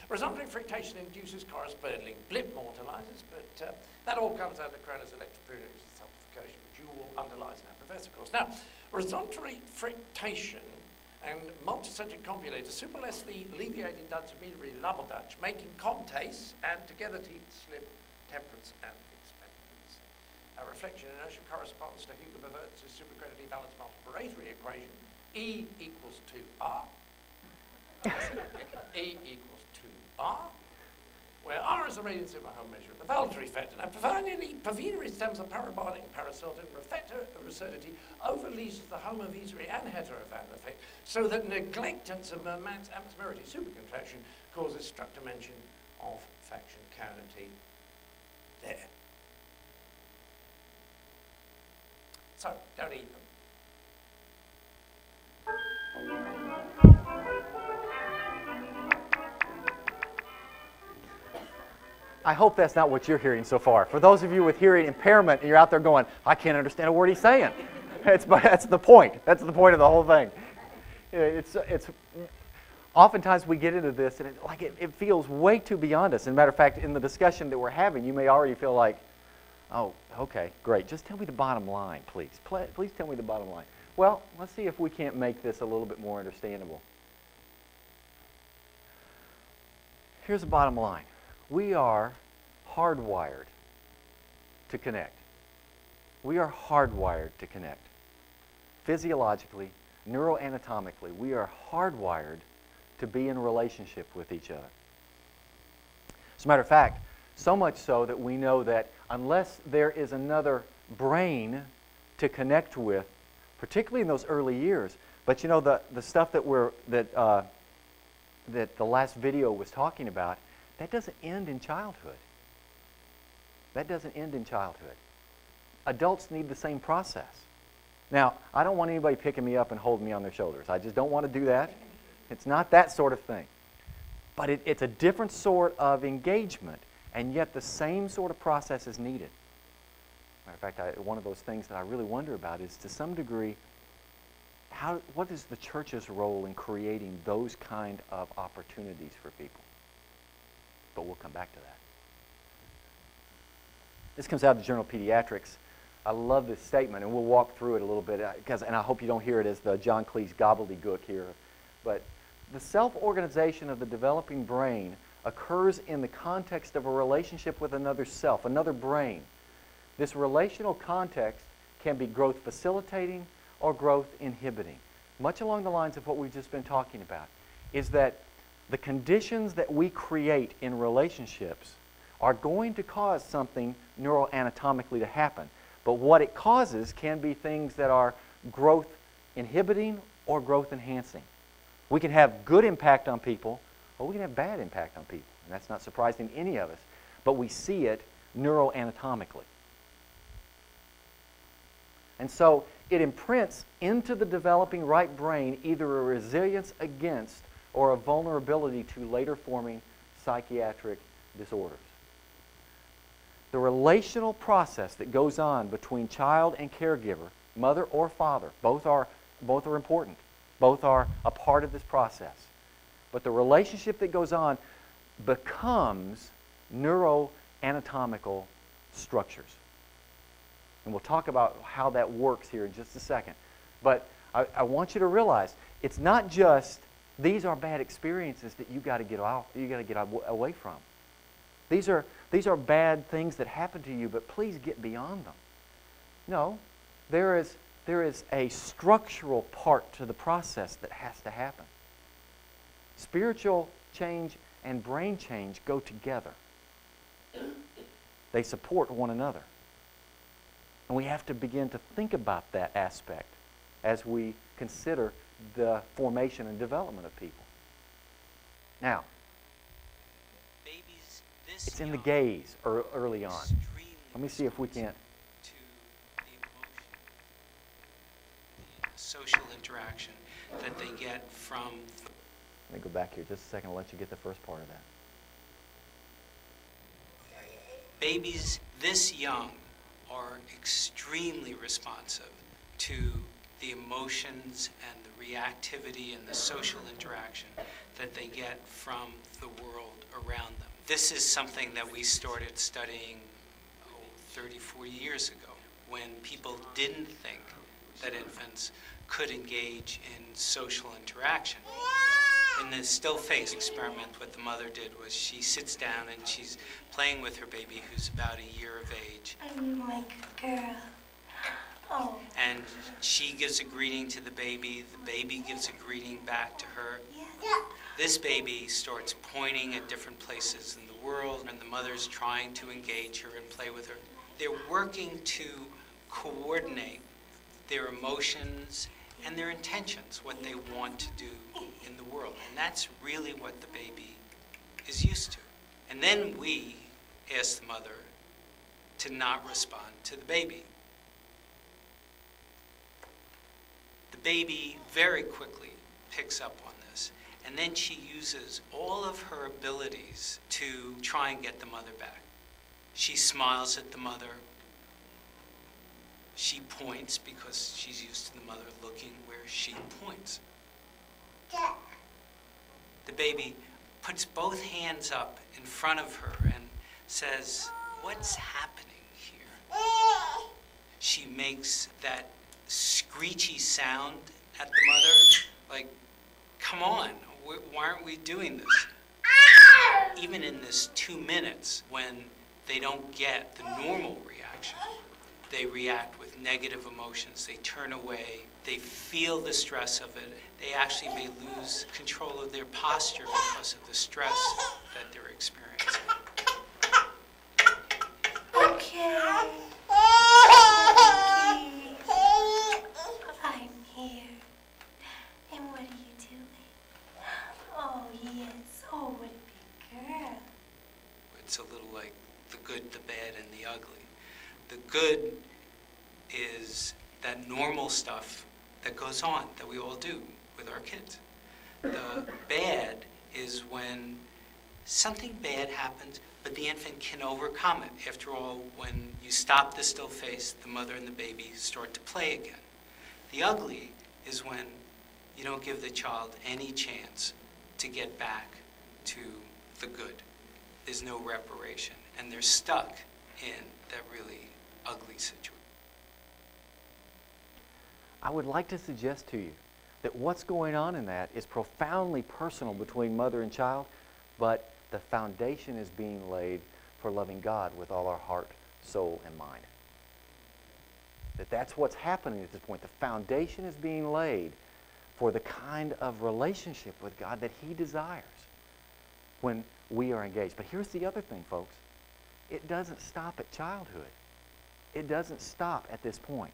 Resulting friction induces corresponding blip mortalizes, but uh, that all comes out of Kroner's electroperiodic sulfification, which you will underlies in our professor course. Now, resultantly friction and multicentric compulator superless the alleviating Dutch making comtase and together teeth slip temperance and expectance. A reflection inertia corresponds to Hugo Bavertz's supercredit balanced multiplicator equation. E equals to R. E equals 2R, where R is the radius of a home measure of the voluntary factor. Now, pavilion, pavilion stems of parabolic paraceltin reflector lucidity overleads the homovesery and heterovan effect, so that neglectance of man's atmospheric supercontraction causes structure mention of faction county there. So, don't eat them. I hope that's not what you're hearing so far. For those of you with hearing impairment you're out there going, I can't understand a word he's saying. It's, that's the point. That's the point of the whole thing. It's, it's, oftentimes we get into this and it, like it, it feels way too beyond us. As a matter of fact, in the discussion that we're having, you may already feel like, oh, okay, great. Just tell me the bottom line, please. Pl- Please tell me the bottom line. Well, let's see if we can't make this a little bit more understandable. Here's the bottom line we are hardwired to connect. We are hardwired to connect. Physiologically, neuroanatomically, we are hardwired to be in relationship with each other. As a matter of fact, so much so that we know that unless there is another brain to connect with, particularly in those early years, but you know the, the stuff that we're that uh, that the last video was talking about, that doesn't end in childhood. That doesn't end in childhood. Adults need the same process. Now, I don't want anybody picking me up and holding me on their shoulders. I just don't want to do that. It's not that sort of thing. But it, it's a different sort of engagement, and yet the same sort of process is needed. Matter of fact, I, one of those things that I really wonder about is to some degree, how, what is the church's role in creating those kind of opportunities for people? But we'll come back to that. This comes out of the Journal of Pediatrics. I love this statement, and we'll walk through it a little bit, uh, because, and I hope you don't hear it as the John Cleese gobbledygook here. But the self-organization of the developing brain occurs in the context of a relationship with another self, another brain. This relational context can be growth facilitating or growth inhibiting. Much along the lines of what we've just been talking about, is that the conditions that we create in relationships are going to cause something neuroanatomically to happen. But what it causes can be things that are growth inhibiting or growth enhancing. We can have good impact on people, or we can have bad impact on people. And that's not surprising to any of us. But we see it neuroanatomically. And so it imprints into the developing right brain either a resilience against or a vulnerability to later forming psychiatric disorders. The relational process that goes on between child and caregiver, mother or father, both are, both are important. Both are a part of this process. But the relationship that goes on becomes neuroanatomical structures. And we'll talk about how that works here in just a second. But I, I want you to realize it's not just these are bad experiences that you got to get out, you got to get away from. These are these are bad things that happen to you, but please get beyond them. No, there is there is a structural part to the process that has to happen. Spiritual change and brain change go together. They support one another. And we have to begin to think about that aspect as we consider the formation and development of people. Now, Babies this it's in the gaze ear- early on. Let me see if we can't. to the emotion, the social interaction that they get from Let me go back here just a second. I'll let you get the first part of that. babies this young are extremely responsive to the emotions and reactivity and the social interaction that they get from the world around them. This is something that we started studying oh, 30, 40 years ago when people didn't think that infants could engage in social interaction. In the still face experiment, what the mother did was she sits down and she's playing with her baby who's about a year of age. I'm like girl. Oh, And she gives a greeting to the baby, the baby gives a greeting back to her. yeah. This baby starts pointing at different places in the world, and the mother's trying to engage her and play with her. They're working to coordinate their emotions and their intentions, what they want to do in the world. And that's really what the baby is used to. And then we ask the mother to not respond to the baby. The baby very quickly picks up on this, and then she uses all of her abilities to try and get the mother back. She smiles at the mother. She points because she's used to the mother looking where she points. The baby puts both hands up in front of her and says, What's happening here? She makes that screechy sound at the mother, like, Come on, wh- why aren't we doing this? Even in this two minutes, when they don't get the normal reaction, they react with negative emotions. They turn away. They feel the stress of it. They actually may lose control of their posture because of the stress that they're experiencing. Okay. I'm here. And what are you doing? Oh, yes. Oh, what a big girl. It's a little like the good, the bad, and the ugly. The good is that normal stuff that goes on that we all do with our kids. The bad is when something bad happens, but the infant can overcome it. After all, when you stop the still face, the mother and the baby start to play again. The ugly is when you don't give the child any chance to get back to the good. There's no reparation, and they're stuck in that really ugly situation. I would like to suggest to you that what's going on in that is profoundly personal between mother and child, but the foundation is being laid for loving God with all our heart, soul, and mind. That that's what's happening at this point. The foundation is being laid for the kind of relationship with God that He desires. When we are engaged. But here's the other thing, folks it doesn't stop at childhood, it doesn't stop at this point.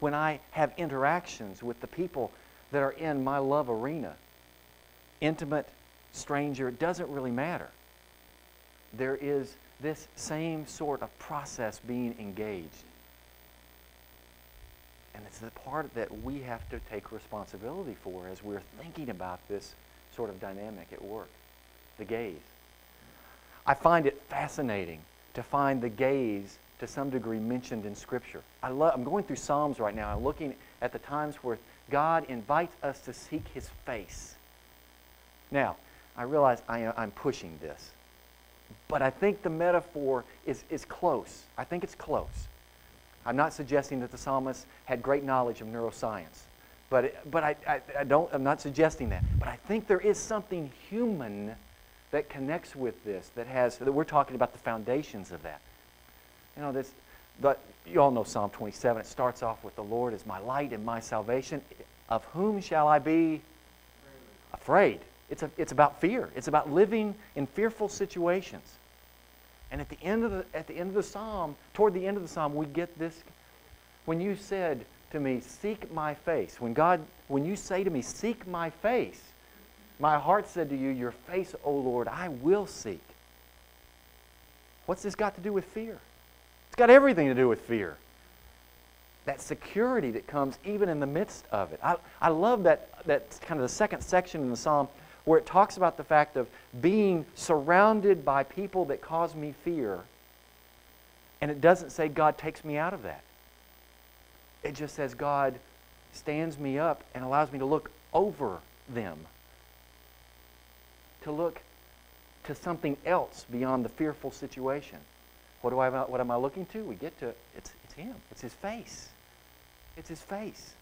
When I have interactions with the people that are in my love arena, intimate, stranger, it doesn't really matter. There is this same sort of process being engaged. And it's the part that we have to take responsibility for as we're thinking about this sort of dynamic at work the gaze. I find it fascinating to find the gaze to some degree mentioned in Scripture. I love, I'm going through Psalms right now. I'm looking at the times where God invites us to seek His face. Now, I realize I, I'm pushing this, but I think the metaphor is, is close. I think it's close. I'm not suggesting that the psalmist had great knowledge of neuroscience, but, but I, I, I don't, I'm not suggesting that. But I think there is something human that connects with this, that has, that we're talking about the foundations of that. You know, this, but you all know Psalm 27. It starts off with the Lord is my light and my salvation. Of whom shall I be afraid? It's, a, it's about fear. It's about living in fearful situations. And at the end of the at the end of the psalm, toward the end of the psalm, we get this. When you said to me, "Seek my face," when God, when you say to me, "Seek my face," my heart said to you, "Your face, O Lord, I will seek." What's this got to do with fear? It's got everything to do with fear. That security that comes even in the midst of it. I, I love that, that kind of the second section in the psalm where it talks about the fact of being surrounded by people that cause me fear. And it doesn't say God takes me out of that. It just says God stands me up and allows me to look over them, to look to something else beyond the fearful situation. What, do I, what am I looking to? We get to, it's, it's Him. It's His face. It's His face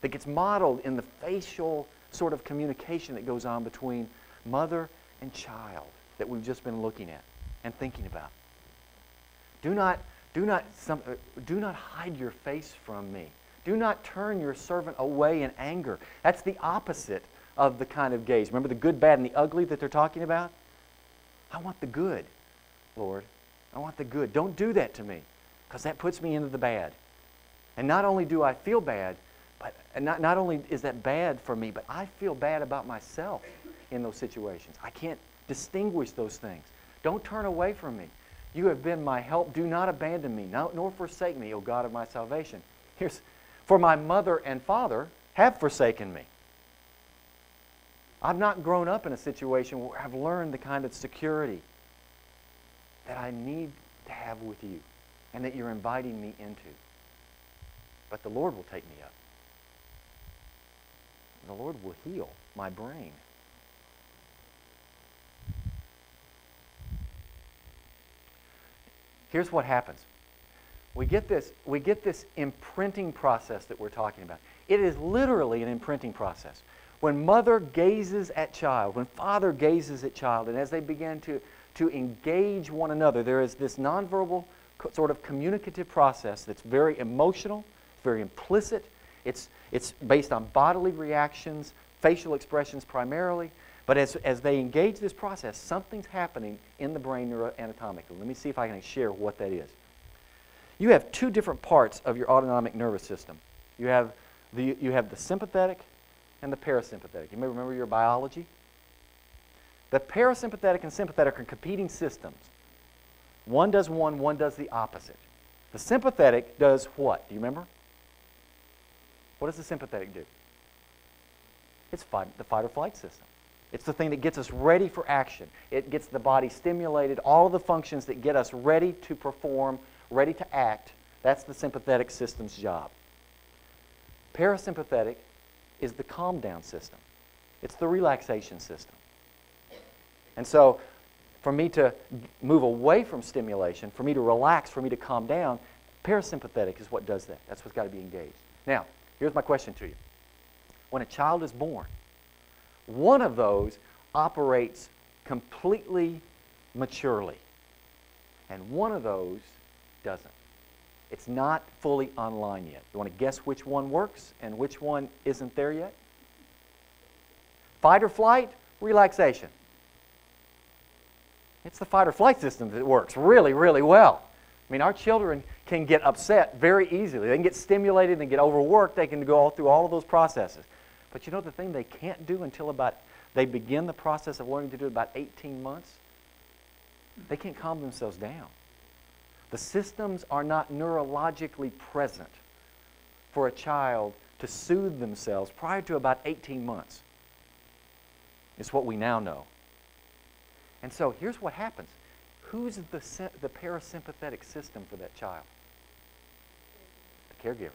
that gets modeled in the facial sort of communication that goes on between mother and child that we've just been looking at and thinking about. Do not, do not, some, uh, do not hide your face from me. Do not turn your servant away in anger. That's the opposite of the kind of gaze. Remember the good, bad, and the ugly that they're talking about? I want the good, Lord. I want the good. Don't do that to me because that puts me into the bad. And not only do I feel bad, but not, not only is that bad for me, but I feel bad about myself in those situations. I can't distinguish those things. Don't turn away from me. You have been my help. Do not abandon me, nor forsake me, O God of my salvation. Here's, for my mother and father have forsaken me. I've not grown up in a situation where I've learned the kind of security that I need to have with you and that you're inviting me into. But the Lord will take me up the Lord will heal my brain. Here's what happens. We get this, we get this imprinting process that we're talking about. It is literally an imprinting process. When mother gazes at child, when father gazes at child, and as they begin to, to engage one another, there is this nonverbal sort of communicative process that's very emotional, very implicit, it's, it's based on bodily reactions, facial expressions primarily. But as, as they engage this process, something's happening in the brain neuroanatomically. Let me see if I can share what that is. You have two different parts of your autonomic nervous system. You have the, you have the sympathetic and the parasympathetic. You may remember your biology. The parasympathetic and sympathetic are competing systems. One does one, one does the opposite. The sympathetic does what? Do you remember? What does the sympathetic do? It's fight, the fight or flight system. It's the thing that gets us ready for action. It gets the body stimulated, all the functions that get us ready to perform, ready to act. That's the sympathetic system's job. Parasympathetic is the calm down system, it's the relaxation system. And so, for me to move away from stimulation, for me to relax, for me to calm down, parasympathetic is what does that. That's what's got to be engaged. Now, Here's my question to you. When a child is born, one of those operates completely maturely, and one of those doesn't. It's not fully online yet. You want to guess which one works and which one isn't there yet? Fight or flight, relaxation. It's the fight or flight system that works really, really well. I mean, our children can get upset very easily. They can get stimulated and get overworked. They can go all through all of those processes. But you know the thing they can't do until about they begin the process of learning to do about 18 months? They can't calm themselves down. The systems are not neurologically present for a child to soothe themselves prior to about 18 months. It's what we now know. And so here's what happens who's the, the parasympathetic system for that child? The caregiver.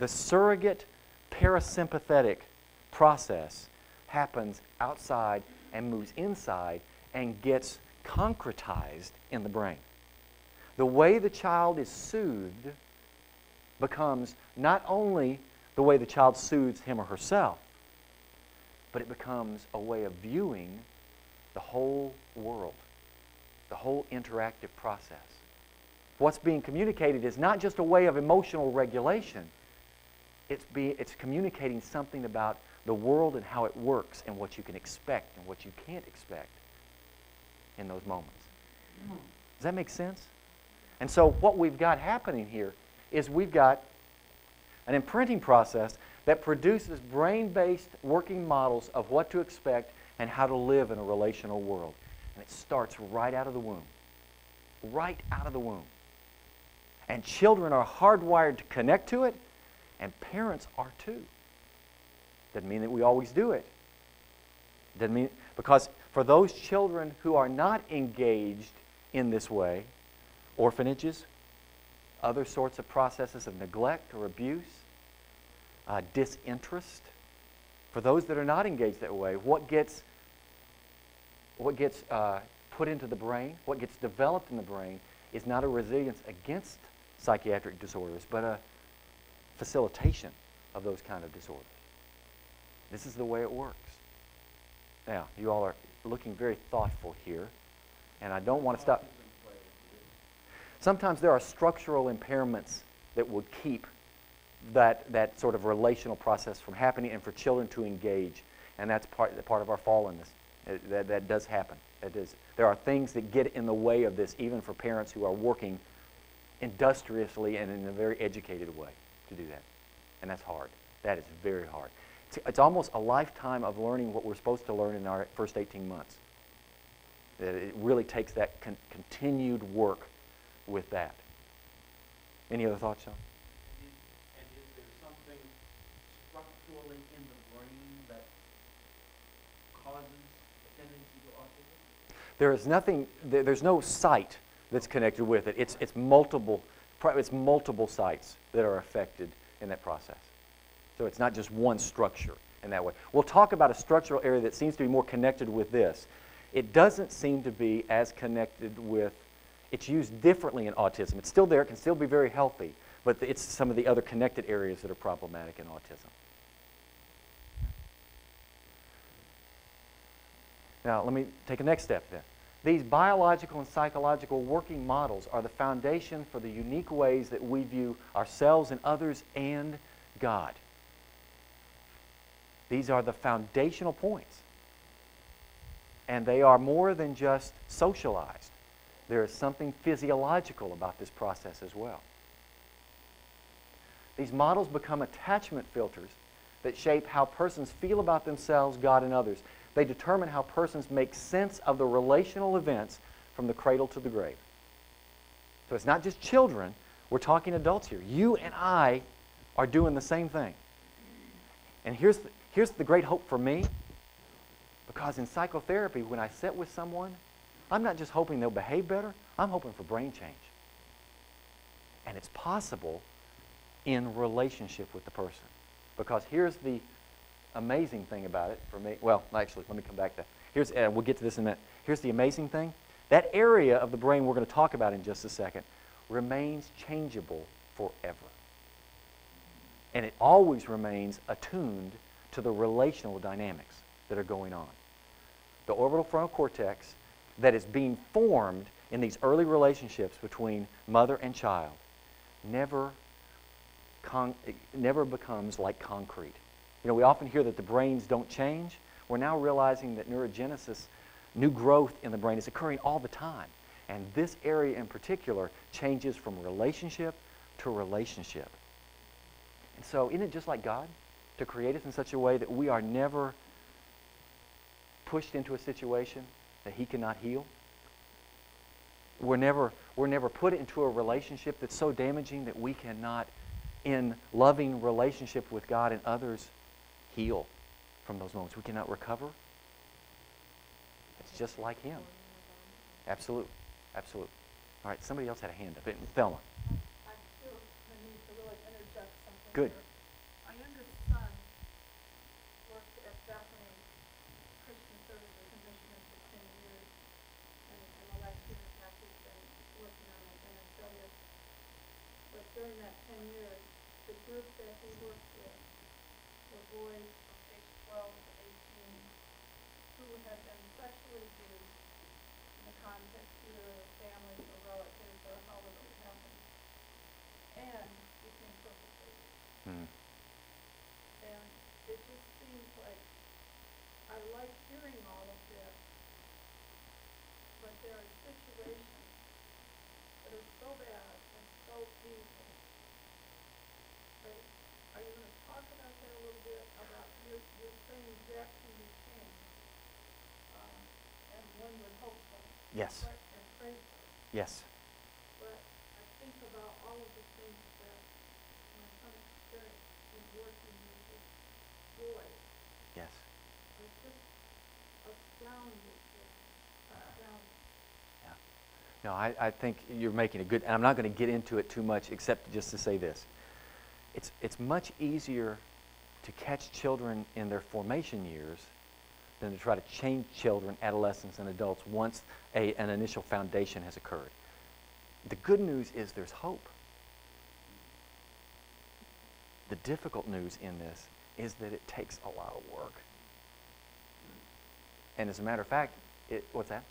The surrogate parasympathetic process happens outside and moves inside and gets concretized in the brain. The way the child is soothed becomes not only the way the child soothes him or herself, but it becomes a way of viewing the whole world, the whole interactive process. What's being communicated is not just a way of emotional regulation, it's, be, it's communicating something about the world and how it works and what you can expect and what you can't expect in those moments. Does that make sense? And so, what we've got happening here is we've got an imprinting process that produces brain based working models of what to expect and how to live in a relational world. And it starts right out of the womb. Right out of the womb. And children are hardwired to connect to it, and parents are too. Doesn't mean that we always do it. Doesn't mean because for those children who are not engaged in this way, orphanages, other sorts of processes of neglect or abuse, uh, disinterest. For those that are not engaged that way, what gets, what gets uh, put into the brain, what gets developed in the brain, is not a resilience against psychiatric disorders, but a facilitation of those kind of disorders. This is the way it works. Now, you all are looking very thoughtful here, and I don't want to stop. Sometimes there are structural impairments that would keep that, that sort of relational process from happening and for children to engage. And that's part, part of our fallenness. It, that, that does happen. It is. There are things that get in the way of this, even for parents who are working industriously and in a very educated way to do that. And that's hard. That is very hard. It's, it's almost a lifetime of learning what we're supposed to learn in our first 18 months. It really takes that con- continued work with that. Any other thoughts, Sean? And is there something structurally in the brain that causes a tendency to autism? There is nothing, there's no site that's connected with it. It's, it's, multiple, it's multiple sites that are affected in that process. So it's not just one structure in that way. We'll talk about a structural area that seems to be more connected with this. It doesn't seem to be as connected with it's used differently in autism. It's still there, it can still be very healthy, but it's some of the other connected areas that are problematic in autism. Now, let me take a next step then. These biological and psychological working models are the foundation for the unique ways that we view ourselves and others and God. These are the foundational points. And they are more than just socialized. There is something physiological about this process as well. These models become attachment filters that shape how persons feel about themselves, God, and others. They determine how persons make sense of the relational events from the cradle to the grave. So it's not just children, we're talking adults here. You and I are doing the same thing. And here's the, here's the great hope for me because in psychotherapy, when I sit with someone I'm not just hoping they'll behave better, I'm hoping for brain change. And it's possible in relationship with the person. Because here's the amazing thing about it for me. Well, actually, let me come back to that. here's uh, we'll get to this in a minute. Here's the amazing thing. That area of the brain we're going to talk about in just a second remains changeable forever. And it always remains attuned to the relational dynamics that are going on. The orbital frontal cortex that is being formed in these early relationships between mother and child never, never becomes like concrete. You know, we often hear that the brains don't change. We're now realizing that neurogenesis new growth in the brain is occurring all the time. And this area in particular changes from relationship to relationship. And so, isn't it just like God to create us in such a way that we are never pushed into a situation that He cannot heal? We're never, we're never put into a relationship that's so damaging that we cannot, in loving relationship with God and others, heal from those moments. We cannot recover. It's just like Him. Absolutely. Absolutely. All right, somebody else had a hand up. It, Thelma. I feel the need to really interject something Good. here. My youngest son worked at Bethany Christian Services in Michigan for ten years. And in the last year and a half, he's been working on an MSW. But during that ten years, the group that he worked with were boys from age twelve to eighteen who had been sexually abused in the context either of families or relatives or however it happened, and became perpetrators. Hmm. And it just seems like, I like hearing all of this, but there are situations that are so bad and so evil. But are you gonna talk about that a little bit, about, you're, you're saying that can be changed? Um, and one would hope so. Yes. And pray for. Yes. But I think about all of the things that my son experienced in working with this boy. Yes. It's just astounding. No, I, I think you're making a good, and I'm not going to get into it too much except just to say this. It's, it's much easier to catch children in their formation years than to try to change children, adolescents, and adults once a, an initial foundation has occurred. The good news is there's hope. The difficult news in this is that it takes a lot of work. And as a matter of fact, it, what's that?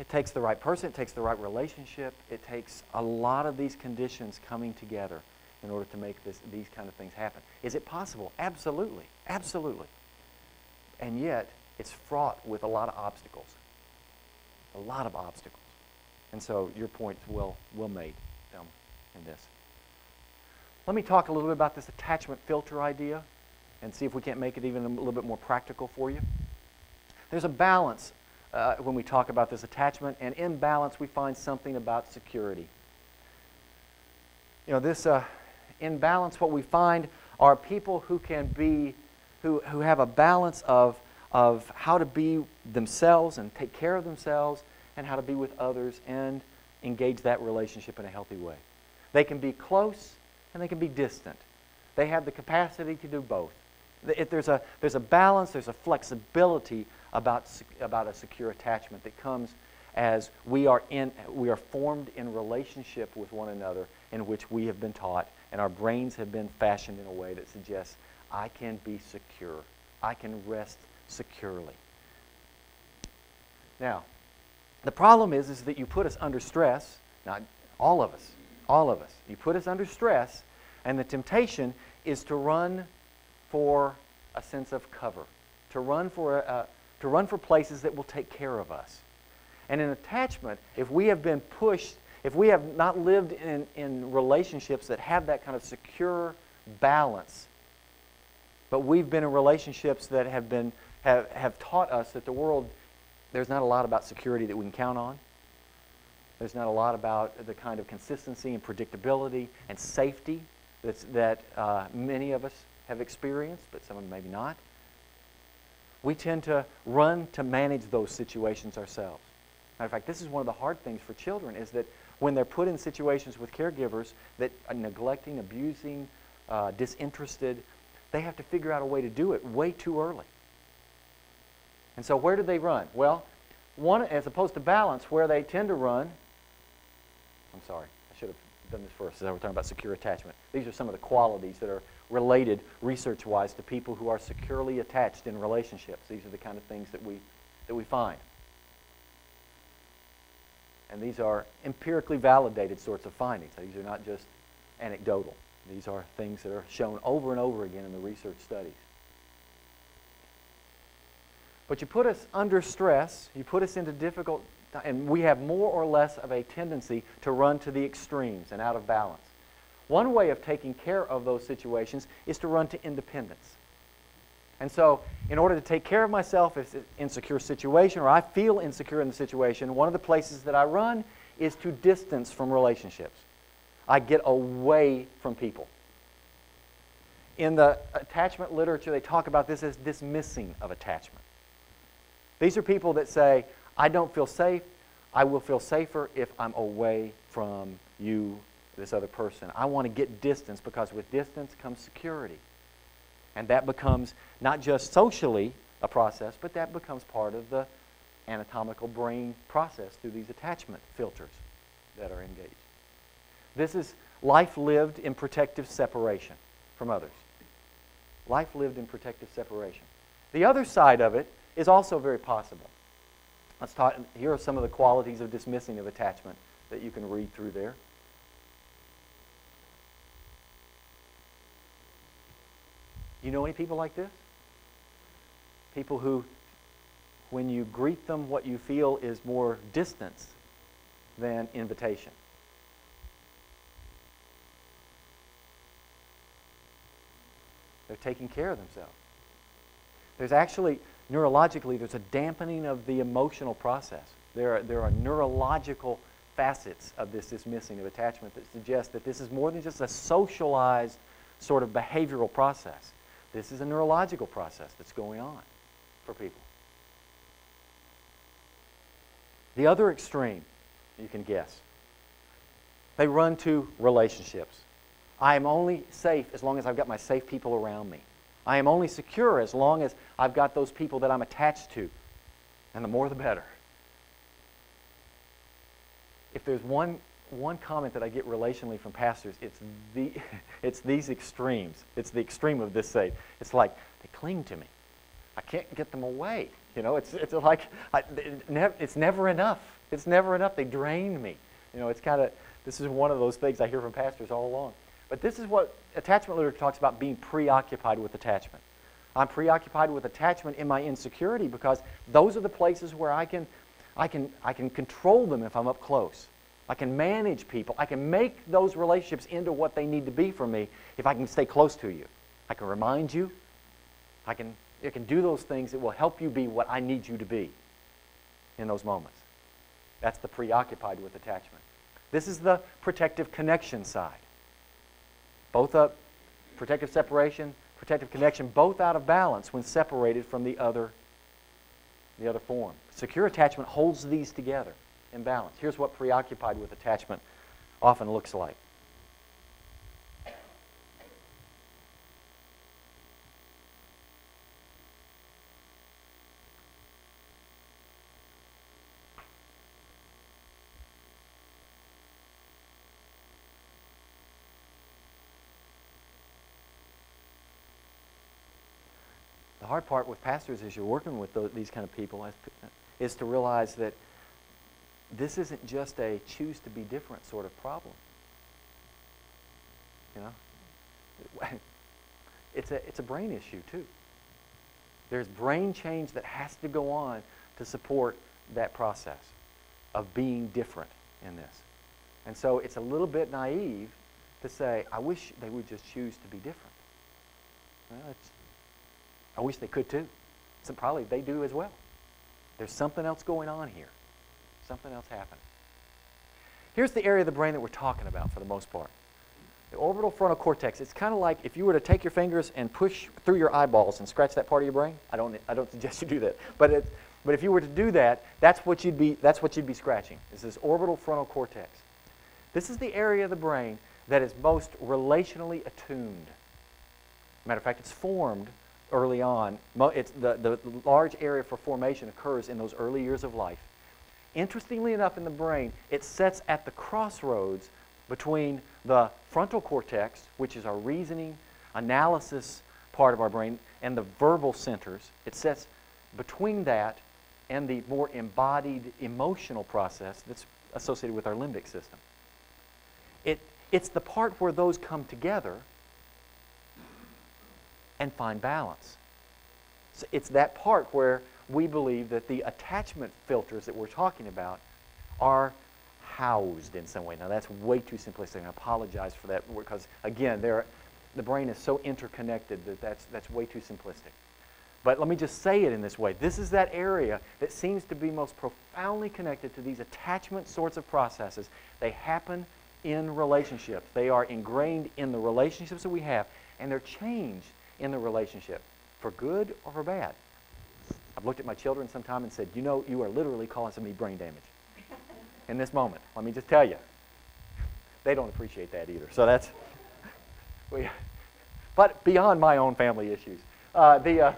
It takes the right person, it takes the right relationship, it takes a lot of these conditions coming together in order to make this, these kind of things happen. Is it possible? Absolutely. Absolutely. And yet, it's fraught with a lot of obstacles. A lot of obstacles. And so your point's well, well made um, in this. Let me talk a little bit about this attachment filter idea and see if we can't make it even a little bit more practical for you. There's a balance uh, when we talk about this attachment, and in balance, we find something about security. You know, this uh, in balance, what we find are people who can be, who, who have a balance of, of how to be themselves and take care of themselves and how to be with others and engage that relationship in a healthy way. They can be close and they can be distant. They have the capacity to do both. If there's, a, there's a balance, there's a flexibility about, about a secure attachment that comes as we are, in, we are formed in relationship with one another in which we have been taught and our brains have been fashioned in a way that suggests I can be secure. I can rest securely. Now, the problem is, is that you put us under stress, not all of us, all of us. You put us under stress, and the temptation is to run for a sense of cover, to run for, a, to run for places that will take care of us. And in attachment, if we have been pushed, if we have not lived in, in relationships that have that kind of secure balance, but we've been in relationships that have, been, have, have taught us that the world, there's not a lot about security that we can count on. There's not a lot about the kind of consistency and predictability and safety that's, that uh, many of us have experienced, but some of them maybe not. We tend to run to manage those situations ourselves. Matter of fact, this is one of the hard things for children is that when they're put in situations with caregivers that are neglecting, abusing, uh, disinterested, they have to figure out a way to do it way too early. And so where do they run? Well, one, as opposed to balance, where they tend to run, I'm sorry, I should have done this first, as I was talking about secure attachment. These are some of the qualities that are related research-wise to people who are securely attached in relationships. These are the kind of things that we, that we find. And these are empirically validated sorts of findings. These are not just anecdotal. These are things that are shown over and over again in the research studies. But you put us under stress, you put us into difficult, and we have more or less of a tendency to run to the extremes and out of balance. One way of taking care of those situations is to run to independence. And so, in order to take care of myself if it's an insecure situation or I feel insecure in the situation, one of the places that I run is to distance from relationships. I get away from people. In the attachment literature, they talk about this as dismissing of attachment. These are people that say, I don't feel safe. I will feel safer if I'm away from you, this other person. I want to get distance because with distance comes security. And that becomes not just socially a process, but that becomes part of the anatomical brain process through these attachment filters that are engaged. This is life lived in protective separation from others. Life lived in protective separation. The other side of it is also very possible. Let's talk, here are some of the qualities of dismissing of attachment that you can read through there. You know any people like this? People who, when you greet them, what you feel is more distance than invitation. They're taking care of themselves. There's actually, neurologically, there's a dampening of the emotional process. There are, there are neurological facets of this dismissing of attachment that suggest that this is more than just a socialized sort of behavioral process. This is a neurological process that's going on for people. The other extreme, you can guess, they run to relationships. I am only safe as long as I've got my safe people around me. I am only secure as long as I've got those people that I'm attached to. And the more the better. If there's one, one comment that I get relationally from pastors, it's, the, it's these extremes. It's the extreme of this say. It's like, they cling to me. I can't get them away. You know, it's, it's like, I, it's never enough. It's never enough. They drain me. You know, it's kind of, this is one of those things I hear from pastors all along. But this is what attachment literature talks about being preoccupied with attachment. I'm preoccupied with attachment in my insecurity because those are the places where I can, I can, I can control them if I'm up close. I can manage people. I can make those relationships into what they need to be for me if I can stay close to you. I can remind you. I can, I can do those things that will help you be what I need you to be in those moments. That's the preoccupied with attachment. This is the protective connection side. Both up, protective separation, protective connection, both out of balance when separated from the other, the other form. Secure attachment holds these together in balance. Here's what preoccupied with attachment often looks like. The hard part with pastors is you're working with those, these kind of people is to realize that this isn't just a choose to be different sort of problem. You know? It's a, it's a brain issue, too. There's brain change that has to go on to support that process of being different in this. And so it's a little bit naive to say, I wish they would just choose to be different. Well, I wish they could too. So probably they do as well. There's something else going on here. Something else happening. Here's the area of the brain that we're talking about for the most part. The orbital frontal cortex. It's kind of like if you were to take your fingers and push through your eyeballs and scratch that part of your brain. I don't, I don't suggest you do that. But, it, but if you were to do that, that's what, you'd be, that's what you'd be scratching, is this orbital frontal cortex. This is the area of the brain that is most relationally attuned. Matter of fact, it's formed early on. It's the, the large area for formation occurs in those early years of life. Interestingly enough, in the brain, it sets at the crossroads between the frontal cortex, which is our reasoning, analysis part of our brain, and the verbal centers. It sets between that and the more embodied emotional process that's associated with our limbic system. It, it's the part where those come together and find balance. So it's that part where we believe that the attachment filters that we're talking about are housed in some way. Now, that's way too simplistic, I apologize for that because, again, there, the brain is so interconnected that that's, that's way too simplistic. But let me just say it in this way. This is that area that seems to be most profoundly connected to these attachment sorts of processes. They happen in relationships. They are ingrained in the relationships that we have, and they're changed in the relationship for good or for bad. I've looked at my children sometime and said, You know, you are literally causing me brain damage in this moment. Let me just tell you. They don't appreciate that either. So that's. We, but beyond my own family issues. Uh, the, uh,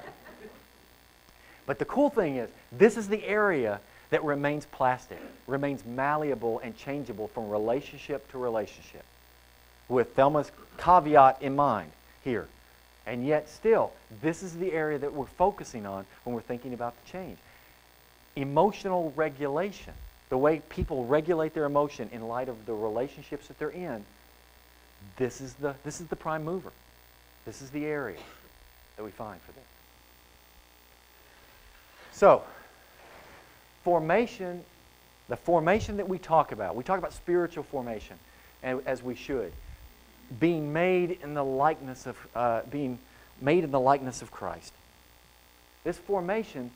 but the cool thing is, this is the area that remains plastic, remains malleable and changeable from relationship to relationship, with Thelma's caveat in mind here. And yet, still, this is the area that we're focusing on when we're thinking about the change. Emotional regulation, the way people regulate their emotion in light of the relationships that they're in, this is the, this is the prime mover. This is the area that we find for them. So, formation, the formation that we talk about, we talk about spiritual formation, and as we should, being made in the likeness of, uh, being made in the likeness of Christ. This formation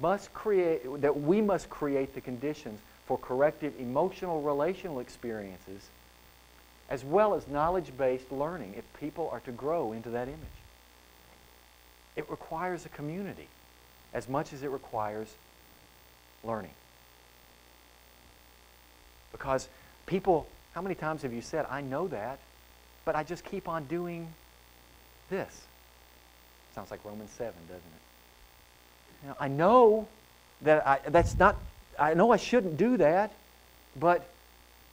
must create, that we must create the conditions for corrective emotional relational experiences as well as knowledge based learning if people are to grow into that image. It requires a community as much as it requires learning. Because people, how many times have you said, I know that, but I just keep on doing this? Sounds like Romans 7, doesn't it? I know that I, that's not, I know I shouldn't do that, but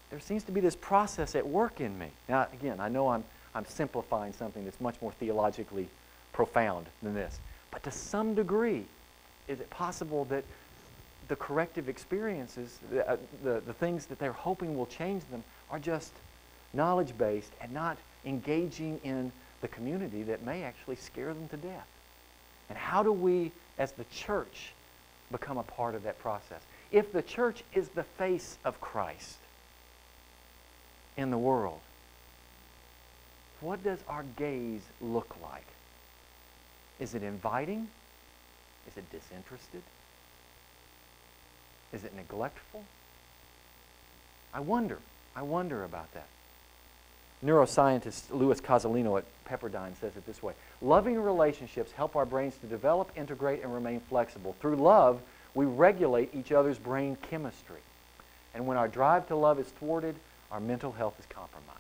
there seems to be this process at work in me. Now, again, I know I'm, I'm simplifying something that's much more theologically profound than this. But to some degree, is it possible that the corrective experiences, the, uh, the, the things that they're hoping will change them, are just knowledge based and not engaging in the community that may actually scare them to death? And how do we, as the church, become a part of that process? If the church is the face of Christ in the world, what does our gaze look like? Is it inviting? Is it disinterested? Is it neglectful? I wonder. I wonder about that. Neuroscientist Louis Cozolino at Pepperdine says it this way Loving relationships help our brains to develop, integrate, and remain flexible. Through love, we regulate each other's brain chemistry. And when our drive to love is thwarted, our mental health is compromised.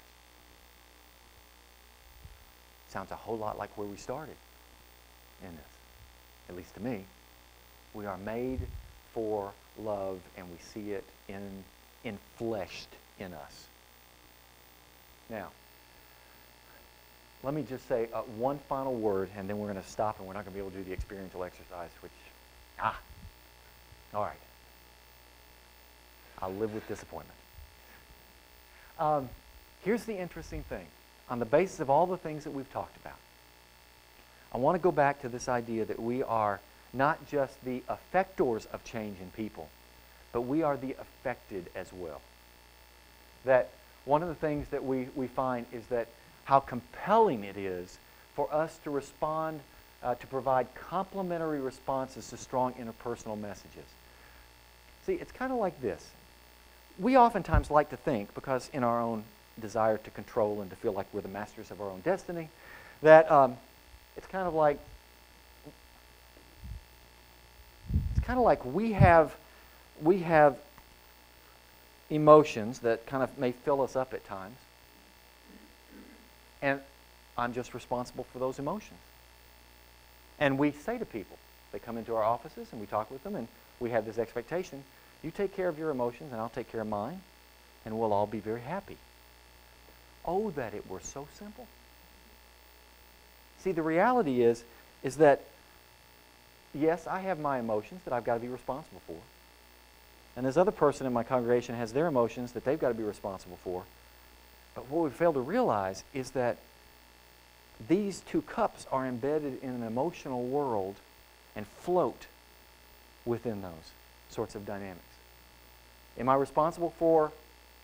Sounds a whole lot like where we started in this, at least to me. We are made for love, and we see it in, infleshed in us. Now, let me just say uh, one final word, and then we're going to stop, and we're not going to be able to do the experiential exercise, which, ah, all right. I'll live with disappointment. Um, here's the interesting thing. On the basis of all the things that we've talked about, I want to go back to this idea that we are not just the effectors of change in people, but we are the affected as well. That one of the things that we, we find is that how compelling it is for us to respond, uh, to provide complementary responses to strong interpersonal messages. See, it's kind of like this. We oftentimes like to think, because in our own desire to control and to feel like we're the masters of our own destiny, that um, it's kind of like it's kind of like we have we have emotions that kind of may fill us up at times. And I'm just responsible for those emotions. And we say to people, they come into our offices and we talk with them and we have this expectation, you take care of your emotions and I'll take care of mine and we'll all be very happy. Oh, that it were so simple. See, the reality is, is that, yes, I have my emotions that I've got to be responsible for. And this other person in my congregation has their emotions that they've got to be responsible for. But what we fail to realize is that these two cups are embedded in an emotional world and float within those sorts of dynamics. Am I responsible for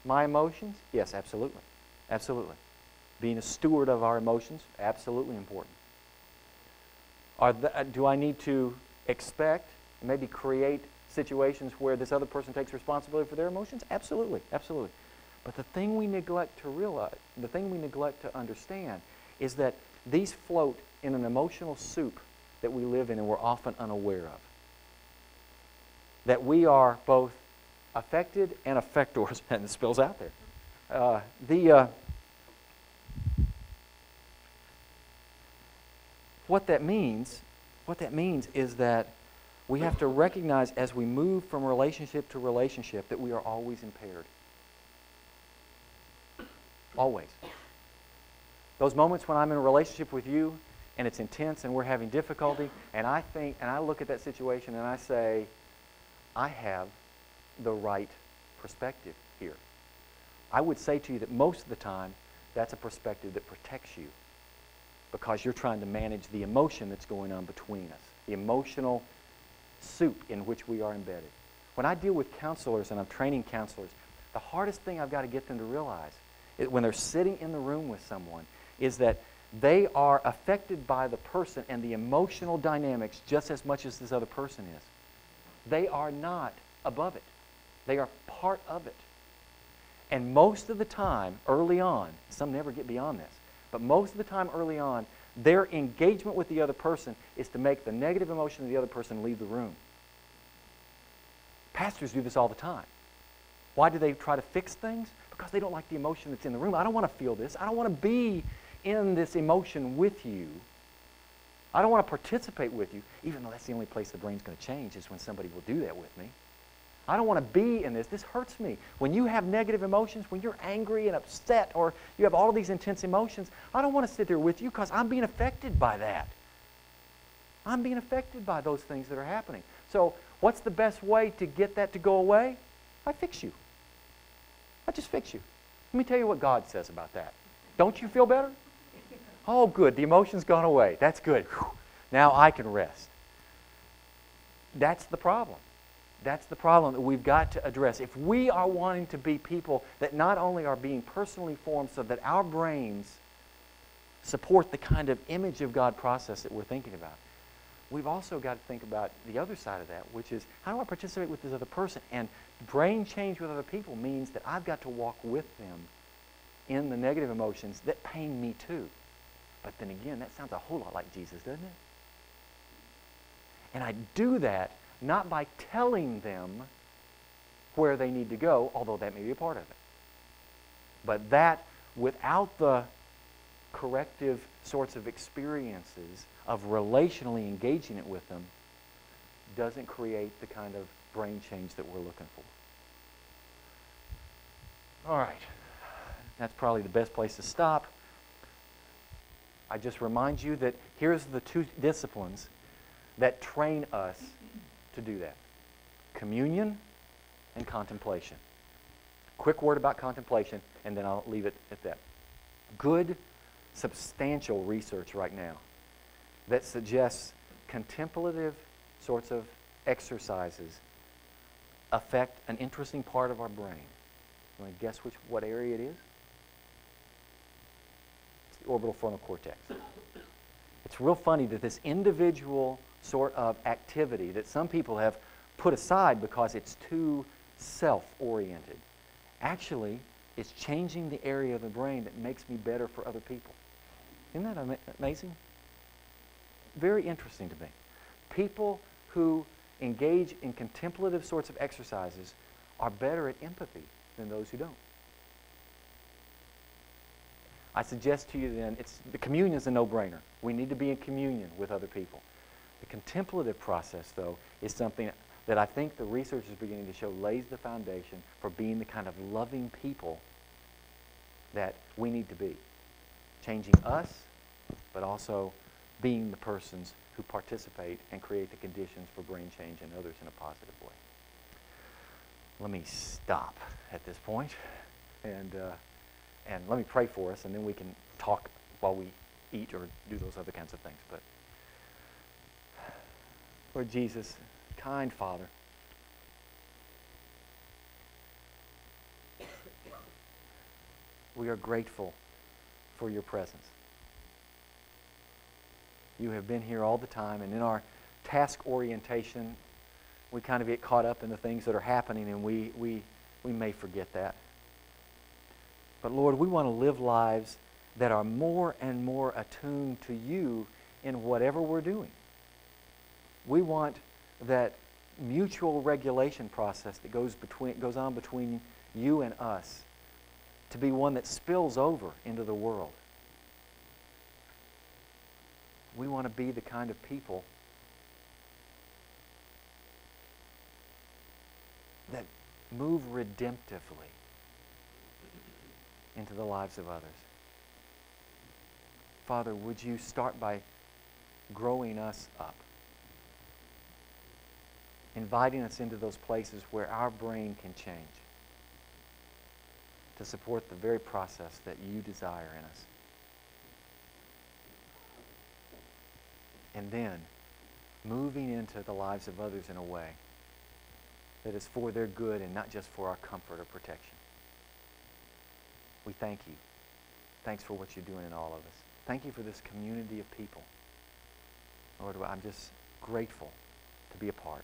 my emotions? Yes, absolutely. Absolutely. Being a steward of our emotions, absolutely important. Are the, uh, do I need to expect, maybe create situations where this other person takes responsibility for their emotions? Absolutely, absolutely. But the thing we neglect to realize, the thing we neglect to understand, is that these float in an emotional soup that we live in and we're often unaware of. That we are both affected and effectors, and it spills out there. Uh, the uh, what that means, what that means is that we have to recognize as we move from relationship to relationship that we are always impaired. Always. Those moments when I'm in a relationship with you and it's intense and we're having difficulty, and I think, and I look at that situation and I say, I have the right perspective here. I would say to you that most of the time, that's a perspective that protects you because you're trying to manage the emotion that's going on between us, the emotional soup in which we are embedded. When I deal with counselors and I'm training counselors, the hardest thing I've got to get them to realize is when they're sitting in the room with someone is that they are affected by the person and the emotional dynamics just as much as this other person is. They are not above it. They are part of it. And most of the time, early on, some never get beyond this, but most of the time early on, their engagement with the other person is to make the negative emotion of the other person leave the room. Pastors do this all the time. Why do they try to fix things? Because they don't like the emotion that's in the room. I don't want to feel this. I don't want to be in this emotion with you. I don't want to participate with you, even though that's the only place the brain's going to change is when somebody will do that with me. I don't want to be in this. This hurts me. When you have negative emotions, when you're angry and upset, or you have all of these intense emotions, I don't want to sit there with you because I'm being affected by that. I'm being affected by those things that are happening. So, what's the best way to get that to go away? I fix you. I just fix you. Let me tell you what God says about that. Don't you feel better? Oh, good. The emotion's gone away. That's good. Whew. Now I can rest. That's the problem. That's the problem that we've got to address. If we are wanting to be people that not only are being personally formed so that our brains support the kind of image of God process that we're thinking about, we've also got to think about the other side of that, which is how do I participate with this other person? And brain change with other people means that I've got to walk with them in the negative emotions that pain me too. But then again, that sounds a whole lot like Jesus, doesn't it? And I do that not by telling them where they need to go, although that may be a part of it. But that, without the corrective sorts of experiences of relationally engaging it with them, doesn't create the kind of brain change that we're looking for. All right. That's probably the best place to stop. I just remind you that here's the two disciplines that train us to do that communion and contemplation. Quick word about contemplation, and then I'll leave it at that. Good, substantial research right now that suggests contemplative sorts of exercises affect an interesting part of our brain. You want to guess which, what area it is? It's the orbital frontal cortex. It's real funny that this individual sort of activity that some people have put aside because it's too self oriented. Actually, it's changing the area of the brain that makes me better for other people. Isn't that ama- amazing? Very interesting to me. People who engage in contemplative sorts of exercises are better at empathy than those who don't. I suggest to you then, it's, the communion is a no-brainer. We need to be in communion with other people. The contemplative process, though, is something that I think the research is beginning to show lays the foundation for being the kind of loving people that we need to be. Changing us, but also being the persons who participate and create the conditions for brain change in others in a positive way. Let me stop at this point and, uh, and let me pray for us, and then we can talk while we eat or do those other kinds of things. But Lord Jesus, kind, Father. We are grateful for your presence. You have been here all the time, and in our task orientation, we kind of get caught up in the things that are happening, and we, we, we may forget that. But Lord, we want to live lives that are more and more attuned to you in whatever we're doing. We want that mutual regulation process that goes, between, goes on between you and us to be one that spills over into the world. We want to be the kind of people that move redemptively into the lives of others. Father, would you start by growing us up? Inviting us into those places where our brain can change to support the very process that you desire in us. And then moving into the lives of others in a way that is for their good and not just for our comfort or protection. We thank you. Thanks for what you're doing in all of us. Thank you for this community of people. Lord, I'm just grateful to be a part.